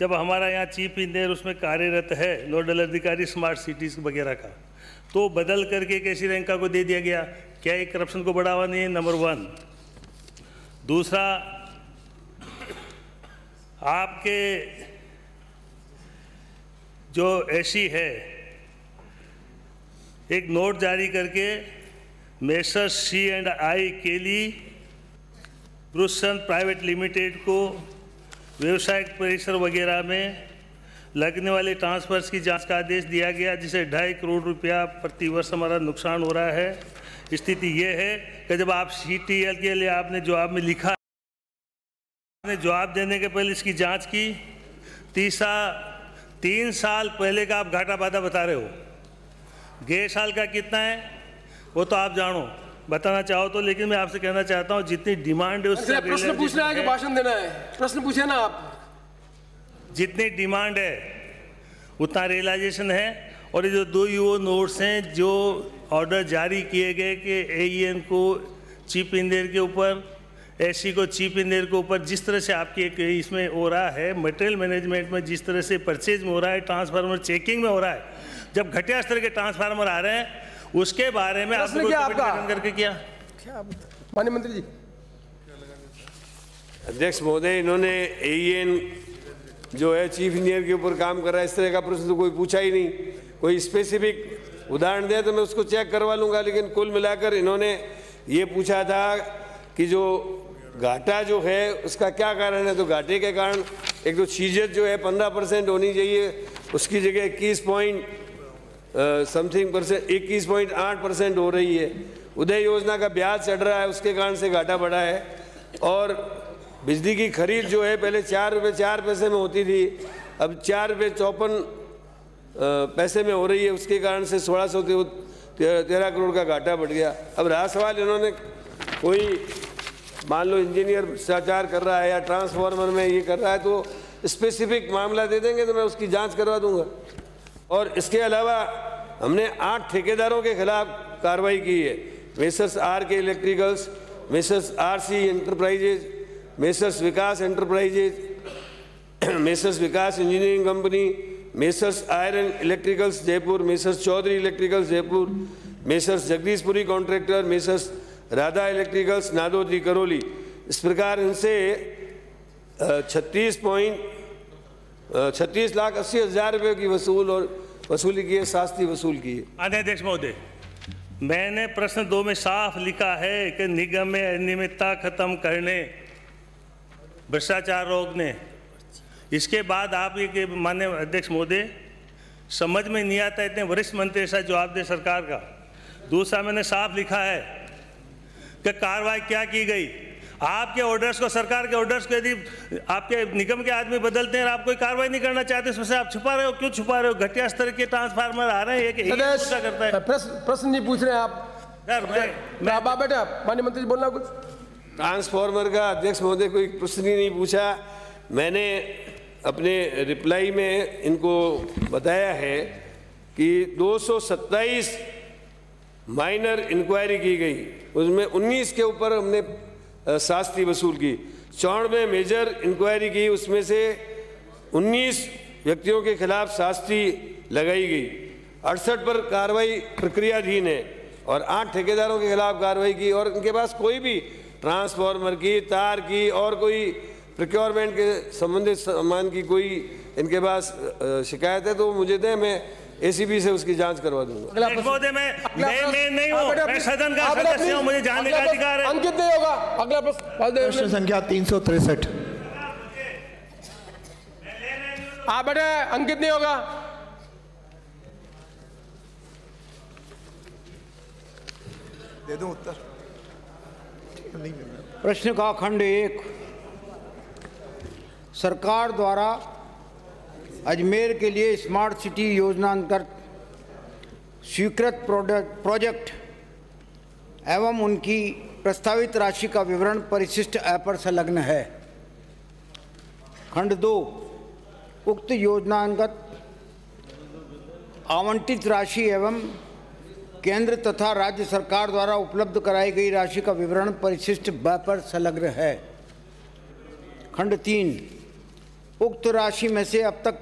S17: जब हमारा यहाँ चीफ इंजीनियर उसमें कार्यरत है नोडल अधिकारी स्मार्ट सिटीज़ वगैरह का तो बदल करके कैसी रैंका को दे दिया गया। क्या ये करप्शन को बढ़ावा नहीं है? नंबर वन दूसरा, आपके जो ऐसी है, एक नोट जारी करके मेसर सी एंड आई केली ब्रुसन प्राइवेट लिमिटेड को व्यवसायिक परिसर वगैरह में लगने वाले ट्रांसफर्स की जाँच का आदेश दिया गया, जिसे ढाई करोड़ रुपया प्रति वर्ष हमारा नुकसान हो रहा है। स्थिति ये है कि जब आप सीटीएल के लिए आपने जवाब में लिखा, आपने जवाब देने के पहले इसकी जाँच की, तीसरा, तीन साल पहले का आप घाटा बाधा बता रहे हो। गए साल का कितना है, वो तो आप जानो। बताना चाहो तो लेकिन मैं आपसे कहना चाहता हूँ जितनी डिमांड है उससे
S2: प्रश्न पूछना है कि भाषण देना है। प्रश्न पूछे ना आप।
S17: जितनी डिमांड है उतना रियलाइजेशन है। और ये जो दो यूओ नोट्स हैं जो ऑर्डर जारी किए गए कि ए को चीफ इंजीनियर के ऊपर एसी को चीफ इंजीनियर के ऊपर जिस तरह से आपकी एक इसमें हो रहा है मटेरियल मैनेजमेंट में जिस तरह से परचेज में हो रहा है ट्रांसफार्मर चेकिंग में हो रहा है जब घटिया स्तर के ट्रांसफार्मर आ रहे हैं उसके बारे में आपने क्या आपका? करके किया?
S2: माननीय मंत्री जी।
S13: अध्यक्ष महोदय इन्होंने एन जो है चीफ इंजीनियर के ऊपर काम कर रहा है इस तरह का प्रश्न तो कोई पूछा ही नहीं। कोई स्पेसिफिक उदाहरण दे तो मैं उसको चेक करवा लूँगा लेकिन कुल मिलाकर इन्होंने ये पूछा था कि जो घाटा जो है उसका क्या कारण है? तो घाटे के कारण एक तो चीज़त जो है पंद्रह परसेंट होनी चाहिए उसकी जगह इक्कीस पॉइंट समथिंग परसेंट इक्कीस पॉइंट आठ परसेंट हो रही है। उदय योजना का ब्याज चढ़ रहा है, उसके कारण से घाटा बढ़ा है। और बिजली की खरीद जो है, पहले चार रुपये, चार पैसे में होती थी, अब चार रुपये चौपन पैसे में हो रही है। उसके कारण से सोलह सौ तेरह करोड़ का घाटा बढ़ गया। अब रहा सवाल, इन्होंने कोई, मान लो इंजीनियर भ्रष्टाचार कर रहा है या ट्रांसफार्मर में ये कर रहा है तो स्पेसिफिक मामला दे देंगे तो मैं उसकी जाँच करवा दूँगा। और इसके अलावा हमने आठ ठेकेदारों के खिलाफ कार्रवाई की है। Messrs R K electricals messrs R C enterprises messrs Vikas enterprises messrs Vikas engineering company messrs iron electricals Jaipur messrs Chaudhary electricals Jaipur messrs Jagdishpuri contractor messrs Radha electricals Nadoti Karauli इस प्रकार इनसे छत्तीस पॉइंट छत्तीस लाख अस्सी हज़ार रुपये की वसूल और वसूली की है शास्ती वसूल की है।
S17: अध्यक्ष महोदय, मैंने प्रश्न दो में साफ़ लिखा है कि निगम में अनियमितता खत्म करने, भ्रष्टाचार रोकने। इसके बाद आप ये मान्य अध्यक्ष महोदय, समझ में नहीं आता इतने वरिष्ठ मंत्री ऐसा जवाब दे सरकार का। दूसरा मैंने साफ़ लिखा है कि कार्रवाई क्या की गई? आपके ऑर्डर्स को सरकार के ऑर्डर्स को यदि आपके निगम के आदमी बदलते हैं और आप कोई कार्रवाई नहीं करना चाहते उसमें से आप छुपा रहे हो? क्यों छुपा रहे हो? घटिया स्तर के ट्रांसफार्मर आ रहे हैं कि करता है।
S2: प्रश्न नहीं पूछ रहे आप।
S17: सर मैं
S2: मैं आप बैठे आप माननीय मंत्री बोलना कुछ।
S13: ट्रांसफार्मर का अध्यक्ष महोदय कोई प्रश्न ही नहीं पूछा। मैंने अपने रिप्लाई में इनको बताया है कि 227 माइनर इंक्वायरी की गई। उसमें 19 के ऊपर हमने शास्त्री वसूल की। चौड़वे मेजर इंक्वायरी की, उसमें से 19 व्यक्तियों के खिलाफ शास्त्री लगाई गई। अड़सठ पर कार्रवाई प्रक्रियाधीन है और आठ ठेकेदारों के खिलाफ कार्रवाई की और इनके पास कोई भी ट्रांसफार्मर की, तार की और कोई प्रिक्योरमेंट के संबंधित सामान की कोई इनके पास शिकायत है तो मुझे दें, मैं एसीबी से उसकी जाँच करवा दूँगा।
S17: महोदय मैं मैं मैं नहीं हूँ मैं सदन का सदस्य हूँ मुझे जानने का अधिकार है।
S2: अंकित नहीं होगा। अगला प्रश्न।
S18: प्रश्न। संख्या तीन सौ तिरसठ।
S2: आप बेटे अंकित नहीं होगा।
S18: दे दूँ उत्तर?
S19: प्रश्न का खंड एक। सरकार द्वारा अजमेर के लिए स्मार्ट सिटी योजना अंतर्गत स्वीकृत प्रोजेक्ट एवं उनकी प्रस्तावित राशि का विवरण परिशिष्ट ऐप पर संलग्न है। खंड दो, उक्त योजना अंतर्गत आवंटित राशि एवं केंद्र तथा राज्य सरकार द्वारा उपलब्ध कराई गई राशि का विवरण परिशिष्ट ब पर संलग्न है। खंड तीन, उक्त राशि में से अब तक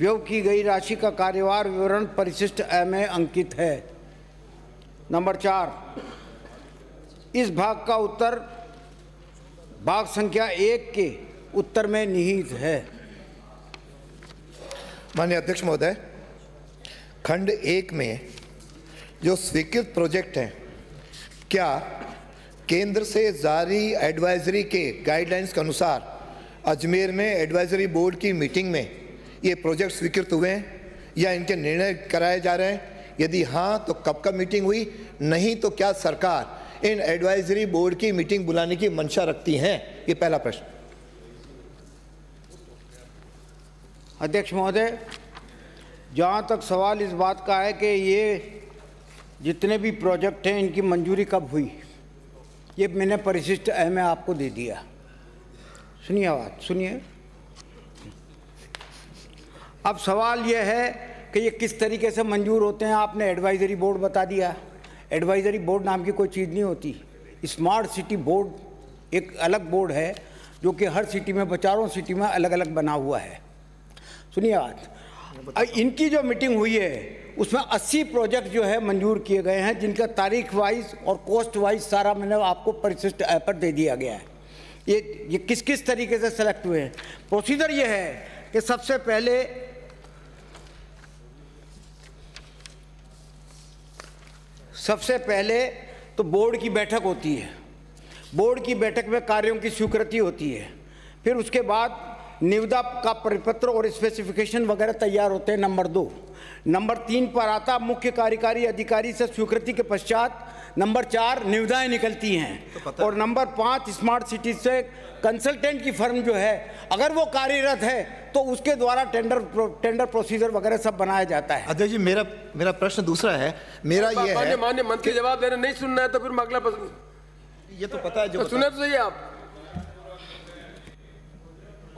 S19: व्यय की गई राशि का कार्यवार विवरण परिशिष्ट ए में अंकित है। नंबर चार, इस भाग का उत्तर, भाग संख्या एक के उत्तर में निहित है।
S18: माननीय अध्यक्ष महोदय, खंड एक में जो स्वीकृत प्रोजेक्ट हैं, क्या केंद्र से जारी एडवाइजरी के गाइडलाइंस के अनुसार अजमेर में एडवाइजरी बोर्ड की मीटिंग में ये प्रोजेक्ट स्वीकृत हुए हैं या इनके निर्णय कराए जा रहे हैं? यदि हाँ तो कब कब मीटिंग हुई? नहीं तो क्या सरकार इन एडवाइजरी बोर्ड की मीटिंग बुलाने की मंशा रखती हैं? ये पहला प्रश्न।
S19: अध्यक्ष महोदय, जहाँ तक सवाल इस बात का है कि ये जितने भी प्रोजेक्ट हैं, इनकी मंजूरी कब हुई? ये मैंने परिशिष्ट अह में आपको दे दिया। सुनिए बात सुनिए। अब सवाल यह है कि ये किस तरीके से मंजूर होते हैं? आपने एडवाइजरी बोर्ड बता दिया। एडवाइजरी बोर्ड नाम की कोई चीज़ नहीं होती। स्मार्ट सिटी बोर्ड एक अलग बोर्ड है, जो कि हर सिटी में चारों सिटी में अलग अलग बना हुआ है। सुनिए बात। इनकी जो मीटिंग हुई है, उसमें 80 प्रोजेक्ट जो है मंजूर किए गए हैं, जिनका तारीख वाइज और कॉस्ट वाइज सारा मैंने आपको परिशिष्ट ऐप पर दे दिया गया है। ये ये किस किस तरीके से सेलेक्ट हुए हैं? प्रोसीजर ये है कि सबसे पहले सबसे पहले तो बोर्ड की बैठक होती है। बोर्ड की बैठक में कार्यों की स्वीकृति होती है। फिर उसके बाद निविदा का परिपत्र और स्पेसिफिकेशन वगैरह तैयार होते हैं, नंबर दो। नंबर तीन, पर आता मुख्य कार्यकारी अधिकारी से स्वीकृति के पश्चात नंबर चार निविदाएँ निकलती हैं। तो और नंबर पाँच स्मार्ट सिटी से कंसल्टेंट की फर्म जो है अगर वो कार्यरत है तो उसके द्वारा टेंडर प्रो, टेंडर प्रोसीजर वगैरह सब बनाया जाता है।
S18: अध्यक्ष जी मेरा मेरा प्रश्न दूसरा है। मेरा ये है
S2: मान्य मंत्री जवाब देना नहीं सुनना है तो फिर मैं अगला
S18: ये तो पता है जो
S2: तो सुने तो सही आप।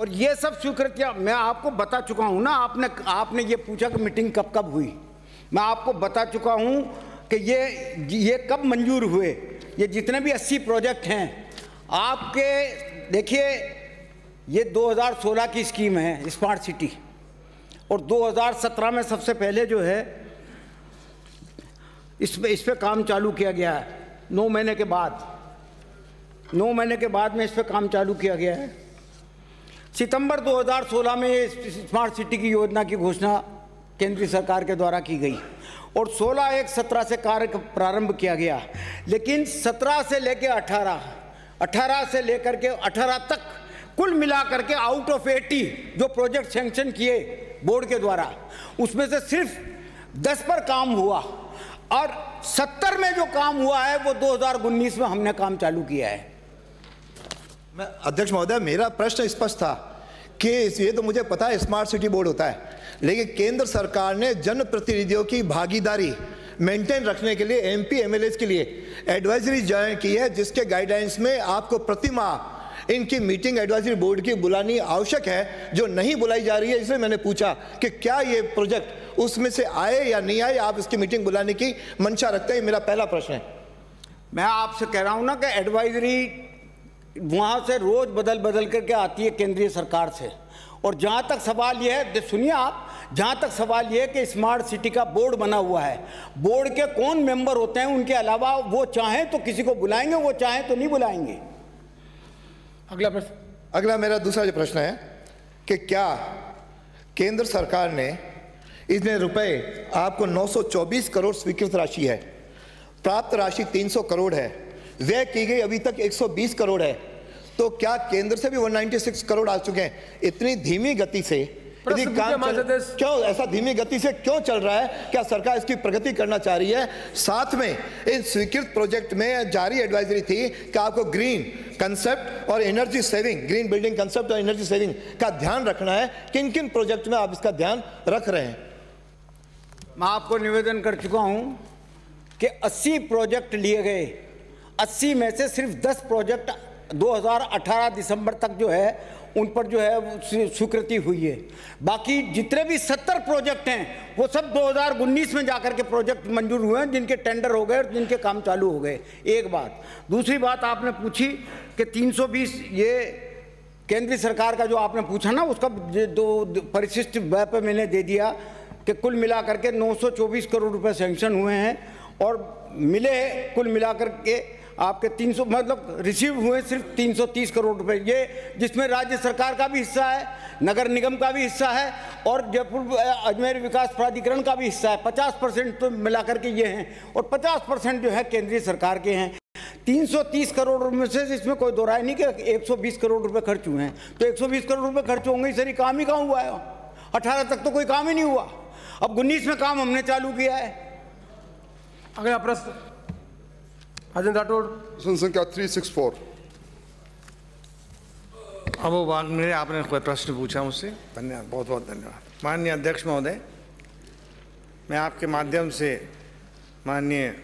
S19: और ये सब स्वीकृतियाँ मैं आपको बता चुका हूँ ना आपने आपने ये पूछा कि मीटिंग कब कब हुई। मैं आपको बता चुका हूँ कि ये ये कब मंजूर हुए? ये जितने भी 80 प्रोजेक्ट हैं, आपके, देखिए, ये 2016 की स्कीम है, स्मार्ट सिटी। और 2017 में सबसे पहले जो है, इस पे इस पे काम चालू किया गया है। नौ महीने के बाद, नौ महीने के बाद में इस पे काम चालू किया गया है। सितंबर 2016 में ये स्मार्ट सिटी की योजना की घोषणा केंद्रीय सरकार के द्वारा की गई। और 16 एक 17 से कार्य प्रारंभ किया गया। लेकिन 17 से लेकर 18 18 से लेकर के 18 तक कुल मिलाकर के आउट ऑफ़ 80 जो प्रोजेक्ट सैंक्शन किए बोर्ड के द्वारा, उसमें से सिर्फ़ 10 पर काम हुआ और 70 में जो काम हुआ है, वो 2019 में हमने काम चालू किया है।
S18: मैं, अध्यक्ष महोदय, मेरा प्रश्न स्पष्ट था कि ये तो मुझे पता है स्मार्ट सिटी बोर्ड होता है। लेकिन केंद्र सरकार ने जनप्रतिनिधियों की भागीदारी मेंटेन रखने के लिए एमपी एमएलए के लिए एडवाइजरी ज्वाइन की है, जिसके गाइडलाइंस में आपको प्रति माह इनकी मीटिंग एडवाइजरी बोर्ड की बुलानी आवश्यक है, जो नहीं बुलाई जा रही है, इसलिए मैंने पूछा कि क्या ये प्रोजेक्ट उसमें से आए या नहीं आए, आप इसकी मीटिंग बुलाने की मंशा रखते हैं? मेरा पहला प्रश्न है।
S19: मैं आपसे कह रहा हूँ ना कि एडवाइजरी वहाँ से रोज बदल बदल करके आती है केंद्रीय सरकार से। और जहाँ तक सवाल यह है सुनिए आप जहाँ तक सवाल यह है कि स्मार्ट सिटी का बोर्ड बना हुआ है। बोर्ड के कौन मेंबर होते हैं उनके अलावा वो चाहें तो किसी को बुलाएँगे वो चाहें तो नहीं बुलाएँगे।
S2: अगला प्रश्न।
S18: अगला मेरा दूसरा जो प्रश्न है कि क्या केंद्र सरकार ने इतने रुपए आपको 924 करोड़ स्वीकृत राशि है प्राप्त राशि 300 करोड़ है व्यय की गई अभी तक 120 करोड़ है तो क्या केंद्र से भी 196 करोड़ आ चुके हैं? इतनी धीमी गति से यदि काम चल, क्यों ऐसा धीमी गति से क्यों चल रहा है? क्या सरकार इसकी प्रगति करना चाह रही है? साथ में इन स्वीकृत प्रोजेक्ट में जारी एडवाइजरी थी कि आपको ग्रीन कंसेप्ट और energy saving green building concept और एनर्जी सेविंग का ध्यान रखना है। किन किन प्रोजेक्ट में आप इसका ध्यान रख रहे हैं?
S19: मैं आपको निवेदन कर चुका हूँ कि 80 प्रोजेक्ट लिए गए। 80 में से सिर्फ़ 10 प्रोजेक्ट 2018 दिसंबर तक जो है, उन पर जो है स्वीकृति हुई है। बाकी जितने भी 70 प्रोजेक्ट हैं, वो सब 2019 में जाकर के प्रोजेक्ट मंजूर हुए हैं, जिनके टेंडर हो गए और जिनके काम चालू हो गए। एक बात। दूसरी बात आपने पूछी कि 320 ये केंद्रीय सरकार का जो आपने पूछा ना, उसका दो परिशिष्ट व्यय पे मैंने दे दिया कि कुल मिलाकर के 924 करोड़ रुपए सैंक्शन हुए हैं और मिले कुल मिलाकर के आपके 300 मतलब रिसीव हुए सिर्फ़ 330 करोड़ रुपए। ये जिसमें राज्य सरकार का भी हिस्सा है, नगर निगम का भी हिस्सा है और जयपुर अजमेर विकास प्राधिकरण का भी हिस्सा है। 50 परसेंट तो मिलाकर के ये हैं और 50 परसेंट जो है केंद्रीय सरकार के हैं। 330 करोड़ में से इसमें कोई दो राय नहीं कि 120 करोड़ रुपए खर्च हुए हैं। तो 120 करोड़ रुपए खर्च होंगे सर काम ही कहाँ हुआ है? अठारह तक तो कोई काम ही नहीं हुआ। अब उन्नीस में काम हमने चालू किया है।
S2: अगला प्रश्न। अजय राठौड़
S20: प्रश्न संख्या थ्री सिक्स फोर
S1: अब वो बात मेरे आपने कोई प्रश्न पूछा मुझसे? धन्यवाद बहुत बहुत धन्यवाद। माननीय अध्यक्ष महोदय मैं आपके माध्यम से माननीय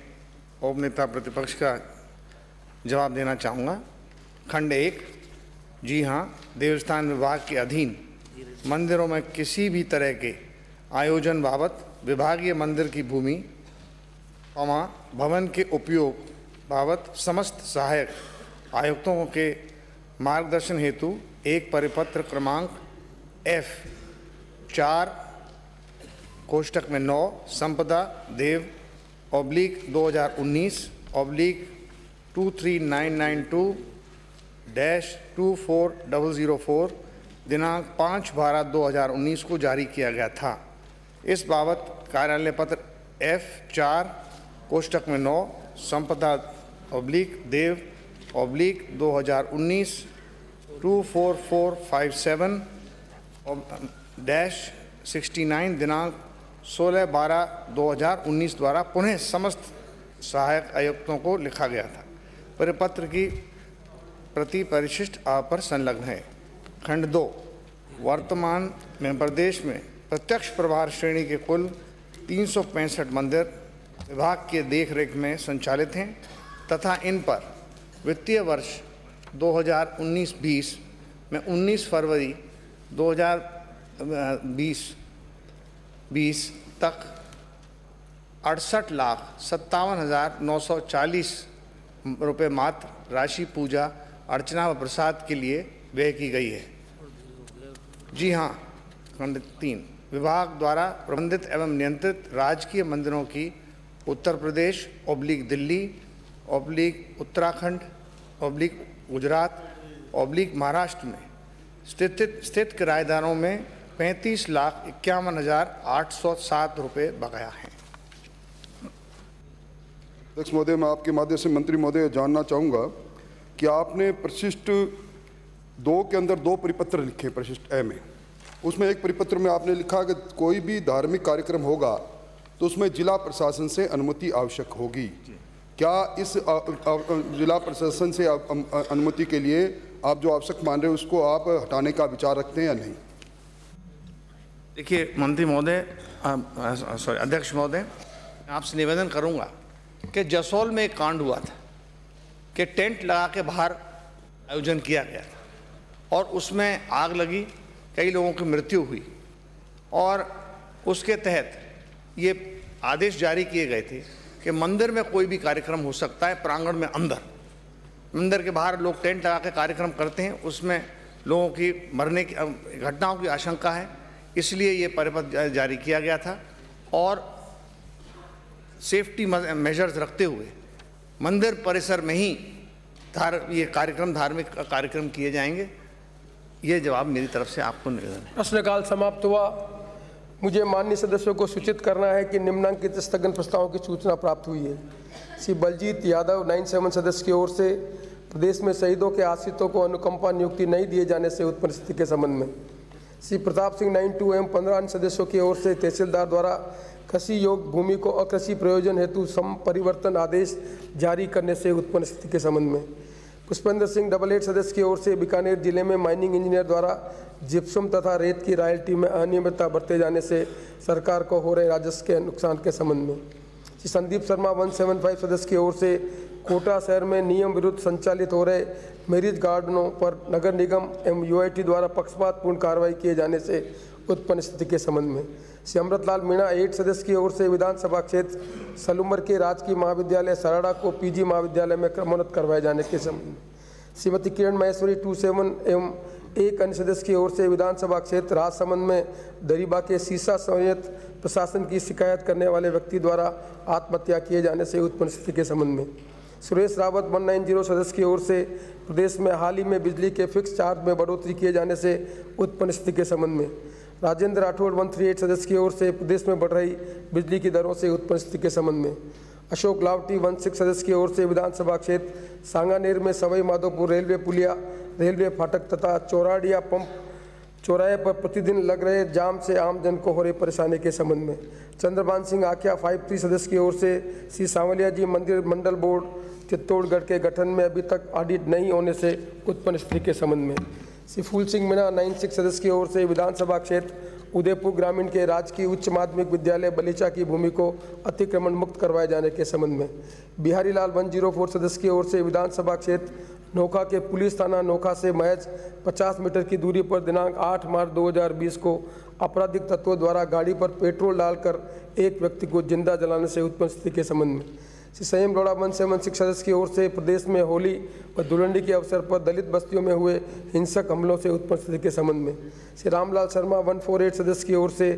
S1: उपनेता प्रतिपक्ष का जवाब देना चाहूँगा। खंड एक जी हाँ देवस्थान विभाग के अधीन मंदिरों में किसी भी तरह के आयोजन बाबत विभागीय मंदिर की भूमि कमा भवन के उपयोग बाबत समस्त सहायक आयुक्तों के मार्गदर्शन हेतु एक परिपत्र क्रमांक एफ़ चार कोष्टक में नौ, संपदा देव oblique 2019 oblique two three nine nine two dash two four double zero four दिनांक पाँच बारह दो हज़ार उन्नीस को जारी किया गया था। इस बाबत कार्यालय पत्र एफ़ चार कोष्टक में नौ संपदा ऑब्लिक देव ऑब्लिक 2019 24457 डैश 69 दिनांक 16 बारह 2019 द्वारा पुनः समस्त सहायक आयुक्तों को लिखा गया था। परिपत्र की प्रति परिशिष्ट आप पर संलग्न है। खंड दो, वर्तमान में प्रदेश में प्रत्यक्ष प्रभार श्रेणी के कुल तीन मंदिर विभाग के देखरेख में संचालित हैं तथा इन पर वित्तीय वर्ष 2019-20 में 19 फरवरी 2020 20 तक अड़सठ लाख सत्तावन हज़ार नौ सौ चालीस रुपये मात्र राशि पूजा अर्चना व प्रसाद के लिए व्यय की गई है। जी हाँ खंड तीन। विभाग द्वारा प्रबंधित एवं नियंत्रित राजकीय मंदिरों की Uttar Pradesh oblique Delhi oblique Uttarakhand oblique Gujarat oblique Maharashtra में। स्थित स्थित किराएदारों में पैंतीस लाख इक्यावन हज़ार आठ सौ सात रुपये बकाया हैं।
S20: अध्यक्ष महोदय, मैं आपके माध्यम से मंत्री महोदय जानना चाहूँगा कि आपने प्रशिष्ट दो के अंदर दो परिपत्र लिखे, प्रशिष्ट ए में। उसमें एक परिपत्र में आपने लिखा कि कोई भी धार्मिक कार्यक्रम होगा तो उसमें जिला प्रशासन से अनुमति आवश्यक होगी। क्या इस जिला प्रशासन से अनुमति के लिए आप जो आवश्यक मान रहे हैं उसको आप हटाने का विचार रखते हैं या नहीं?
S1: देखिए, मंत्री महोदय सॉरी, अध्यक्ष महोदय आपसे निवेदन करूँगा कि जसोल में एक कांड हुआ था कि टेंट लगा के बाहर आयोजन किया गया था और उसमें आग लगी, कई लोगों की मृत्यु हुई और उसके तहत ये आदेश जारी किए गए थे कि मंदिर में कोई भी कार्यक्रम हो सकता है प्रांगण में अंदर। मंदिर के बाहर लोग टेंट लगा के कार्यक्रम करते हैं, उसमें लोगों की मरने की घटनाओं की आशंका है, इसलिए ये परिपत्र जारी किया गया था। और सेफ्टी मेजर्स रखते हुए मंदिर परिसर में ही धार, ये कार्यक्रम, धार्मिक कार्यक्रम किए जाएँगे। ये जवाब मेरी तरफ़ से आपको निवेदन है।
S2: प्रश्नकाल समाप्त हुआ। मुझे माननीय सदस्यों को सूचित करना है कि निम्नांकित स्थगन प्रस्तावों की सूचना प्राप्त हुई है। श्री बलजीत यादव नाइन सेवन सदस्य की ओर से प्रदेश में शहीदों के आश्रितों को अनुकंपा नियुक्ति नहीं दिए जाने से उत्पन्न स्थिति के संबंध में। श्री प्रताप सिंह नाइन टू एवं पंद्रह अन्य सदस्यों की ओर से तहसीलदार द्वारा कृषि योग भूमि को अकृषि प्रयोजन हेतु सम परिवर्तन आदेश जारी करने से उत्पन्न स्थिति के संबंध में। पुष्पेंद्र सिंह डबल एट सदस्य की ओर से बीकानेर ज़िले में माइनिंग इंजीनियर द्वारा जिप्सम तथा रेत की रॉयल्टी में अनियमितता बरते जाने से सरकार को हो रहे राजस्व के नुकसान के संबंध में। Shri Sandeep Sharma, one seven five सदस्य की ओर से कोटा शहर में नियम विरुद्ध संचालित हो रहे मैरिज गार्डनों पर नगर निगम एवं यूआईटी द्वारा पक्षपातपूर्ण कार्रवाई किए जाने से उत्पन्न स्थिति के संबंध में। श्री अमृतलाल मीणा एट सदस्य की ओर से विधानसभा क्षेत्र, सलूमर के राजकीय महाविद्यालय सराड़ा को पीजी महाविद्यालय में क्रमोन्नत करवाए जाने के संबंध में। श्रीमती किरण महेश्वरी टू सेवन एवं एक अन्य सदस्य की ओर से विधानसभा क्षेत्र, राजसमंद में दरीबा के सीसा संयत प्रशासन की शिकायत करने वाले व्यक्ति द्वारा आत्महत्या किए जाने से उत्पन्न स्थिति के संबंध में। Suresh Rawat one nine zero सदस्य की ओर से प्रदेश में हाल ही में बिजली के फिक्स चार्ज में बढ़ोतरी किए जाने से उत्पन्न स्थिति के संबंध में। Rajendra Rathore one three eight सदस्य की ओर से प्रदेश में बढ़ रही बिजली की दरों से उत्पन्न स्थिति के संबंध में। अशोक लावटी वन सिक्स सदस्य की ओर से विधानसभा क्षेत्र सांगानेर में सवाई माधोपुर रेलवे पुलिया, रेलवे फाटक तथा चौराडिया पंप, चौराहे पर प्रतिदिन लग रहे जाम से आम जन को हो रही परेशानी के संबंध में। चंद्रबान सिंह आख्या फाइव थ्री सदस्य की ओर से श्री सांवलिया जी मंदिर मंडल बोर्ड चित्तौड़गढ़ के गठन में अभी तक ऑडिट नहीं होने से उत्पन्न स्थिति के संबंध में। श्री फूल सिंह मीणा नाइन सिक्स सदस्य की ओर से विधानसभा क्षेत्र, उदयपुर ग्रामीण के राजकीय उच्च माध्यमिक विद्यालय बलीचा की भूमि को अतिक्रमण मुक्त करवाए जाने के संबंध में। Bihari Lal one zero four सदस्य की ओर से विधानसभा क्षेत्र, नोखा के पुलिस थाना नोखा से महज 50 मीटर की दूरी पर दिनांक 8 मार्च 2020 को आपराधिक तत्वों द्वारा गाड़ी पर पेट्रोल डालकर एक व्यक्ति को ज़िंदा जलाने से उत्पन्न स्थिति के संबंध में। श्री संयम गौड़ा वन सेवन सिक्स सदस्य की ओर से प्रदेश में होली व धुलंडी के अवसर पर दलित बस्तियों में हुए हिंसक हमलों से उत्पन्न स्थिति के संबंध में। Shri Ramlal Sharma, one four eight सदस्य की ओर से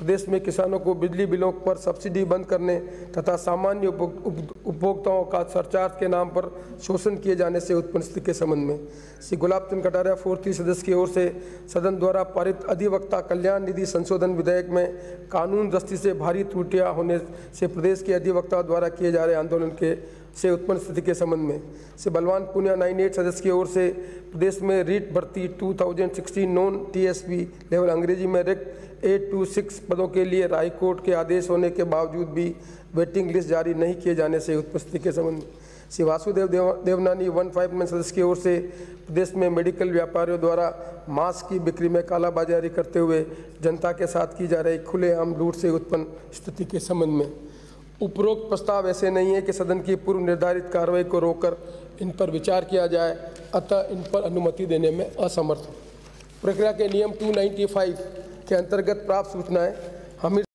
S2: प्रदेश में किसानों को बिजली बिलों पर सब्सिडी बंद करने तथा सामान्य उपभोक्ताओं का सरचार्ज के नाम पर शोषण किए जाने से उत्पन्न स्थिति के संबंध में। श्री गुलाब चंद कटारिया, फोर्थी सदस्य की ओर से सदन द्वारा पारित अधिवक्ता कल्याण निधि संशोधन विधेयक में कानून दृष्टि से भारी त्रुटियाँ होने से प्रदेश के अधिवक्ता द्वारा किए जा रहे आंदोलन के, से उत्पन्न स्थिति के संबंध में। से बलवान पुनिया, नाइन एट सदस्य की ओर से प्रदेश में रीट भर्ती 2016 नॉन टीएसपी लेवल अंग्रेज़ी में रिक्त एट टू सिक्स पदों के लिए हाईकोर्ट के आदेश होने के बावजूद भी वेटिंग लिस्ट जारी नहीं किए जाने से उत्पन्न स्थिति के संबंध में। श्री वासुदेव देव, देवनानी वन फाइव में सदस्य की ओर से प्रदेश में मेडिकल व्यापारियों द्वारा मास्क की बिक्री में कालाबाजारी करते हुए जनता के साथ की जा रही खुलेआम लूट से उत्पन्न स्थिति के संबंध में। उपरोक्त प्रस्ताव ऐसे नहीं है कि सदन की पूर्व निर्धारित कार्रवाई को रोककर इन पर विचार किया जाए, अतः इन पर अनुमति देने में असमर्थ। प्रक्रिया के नियम 295 के अंतर्गत प्राप्त सूचनाएँ हमीर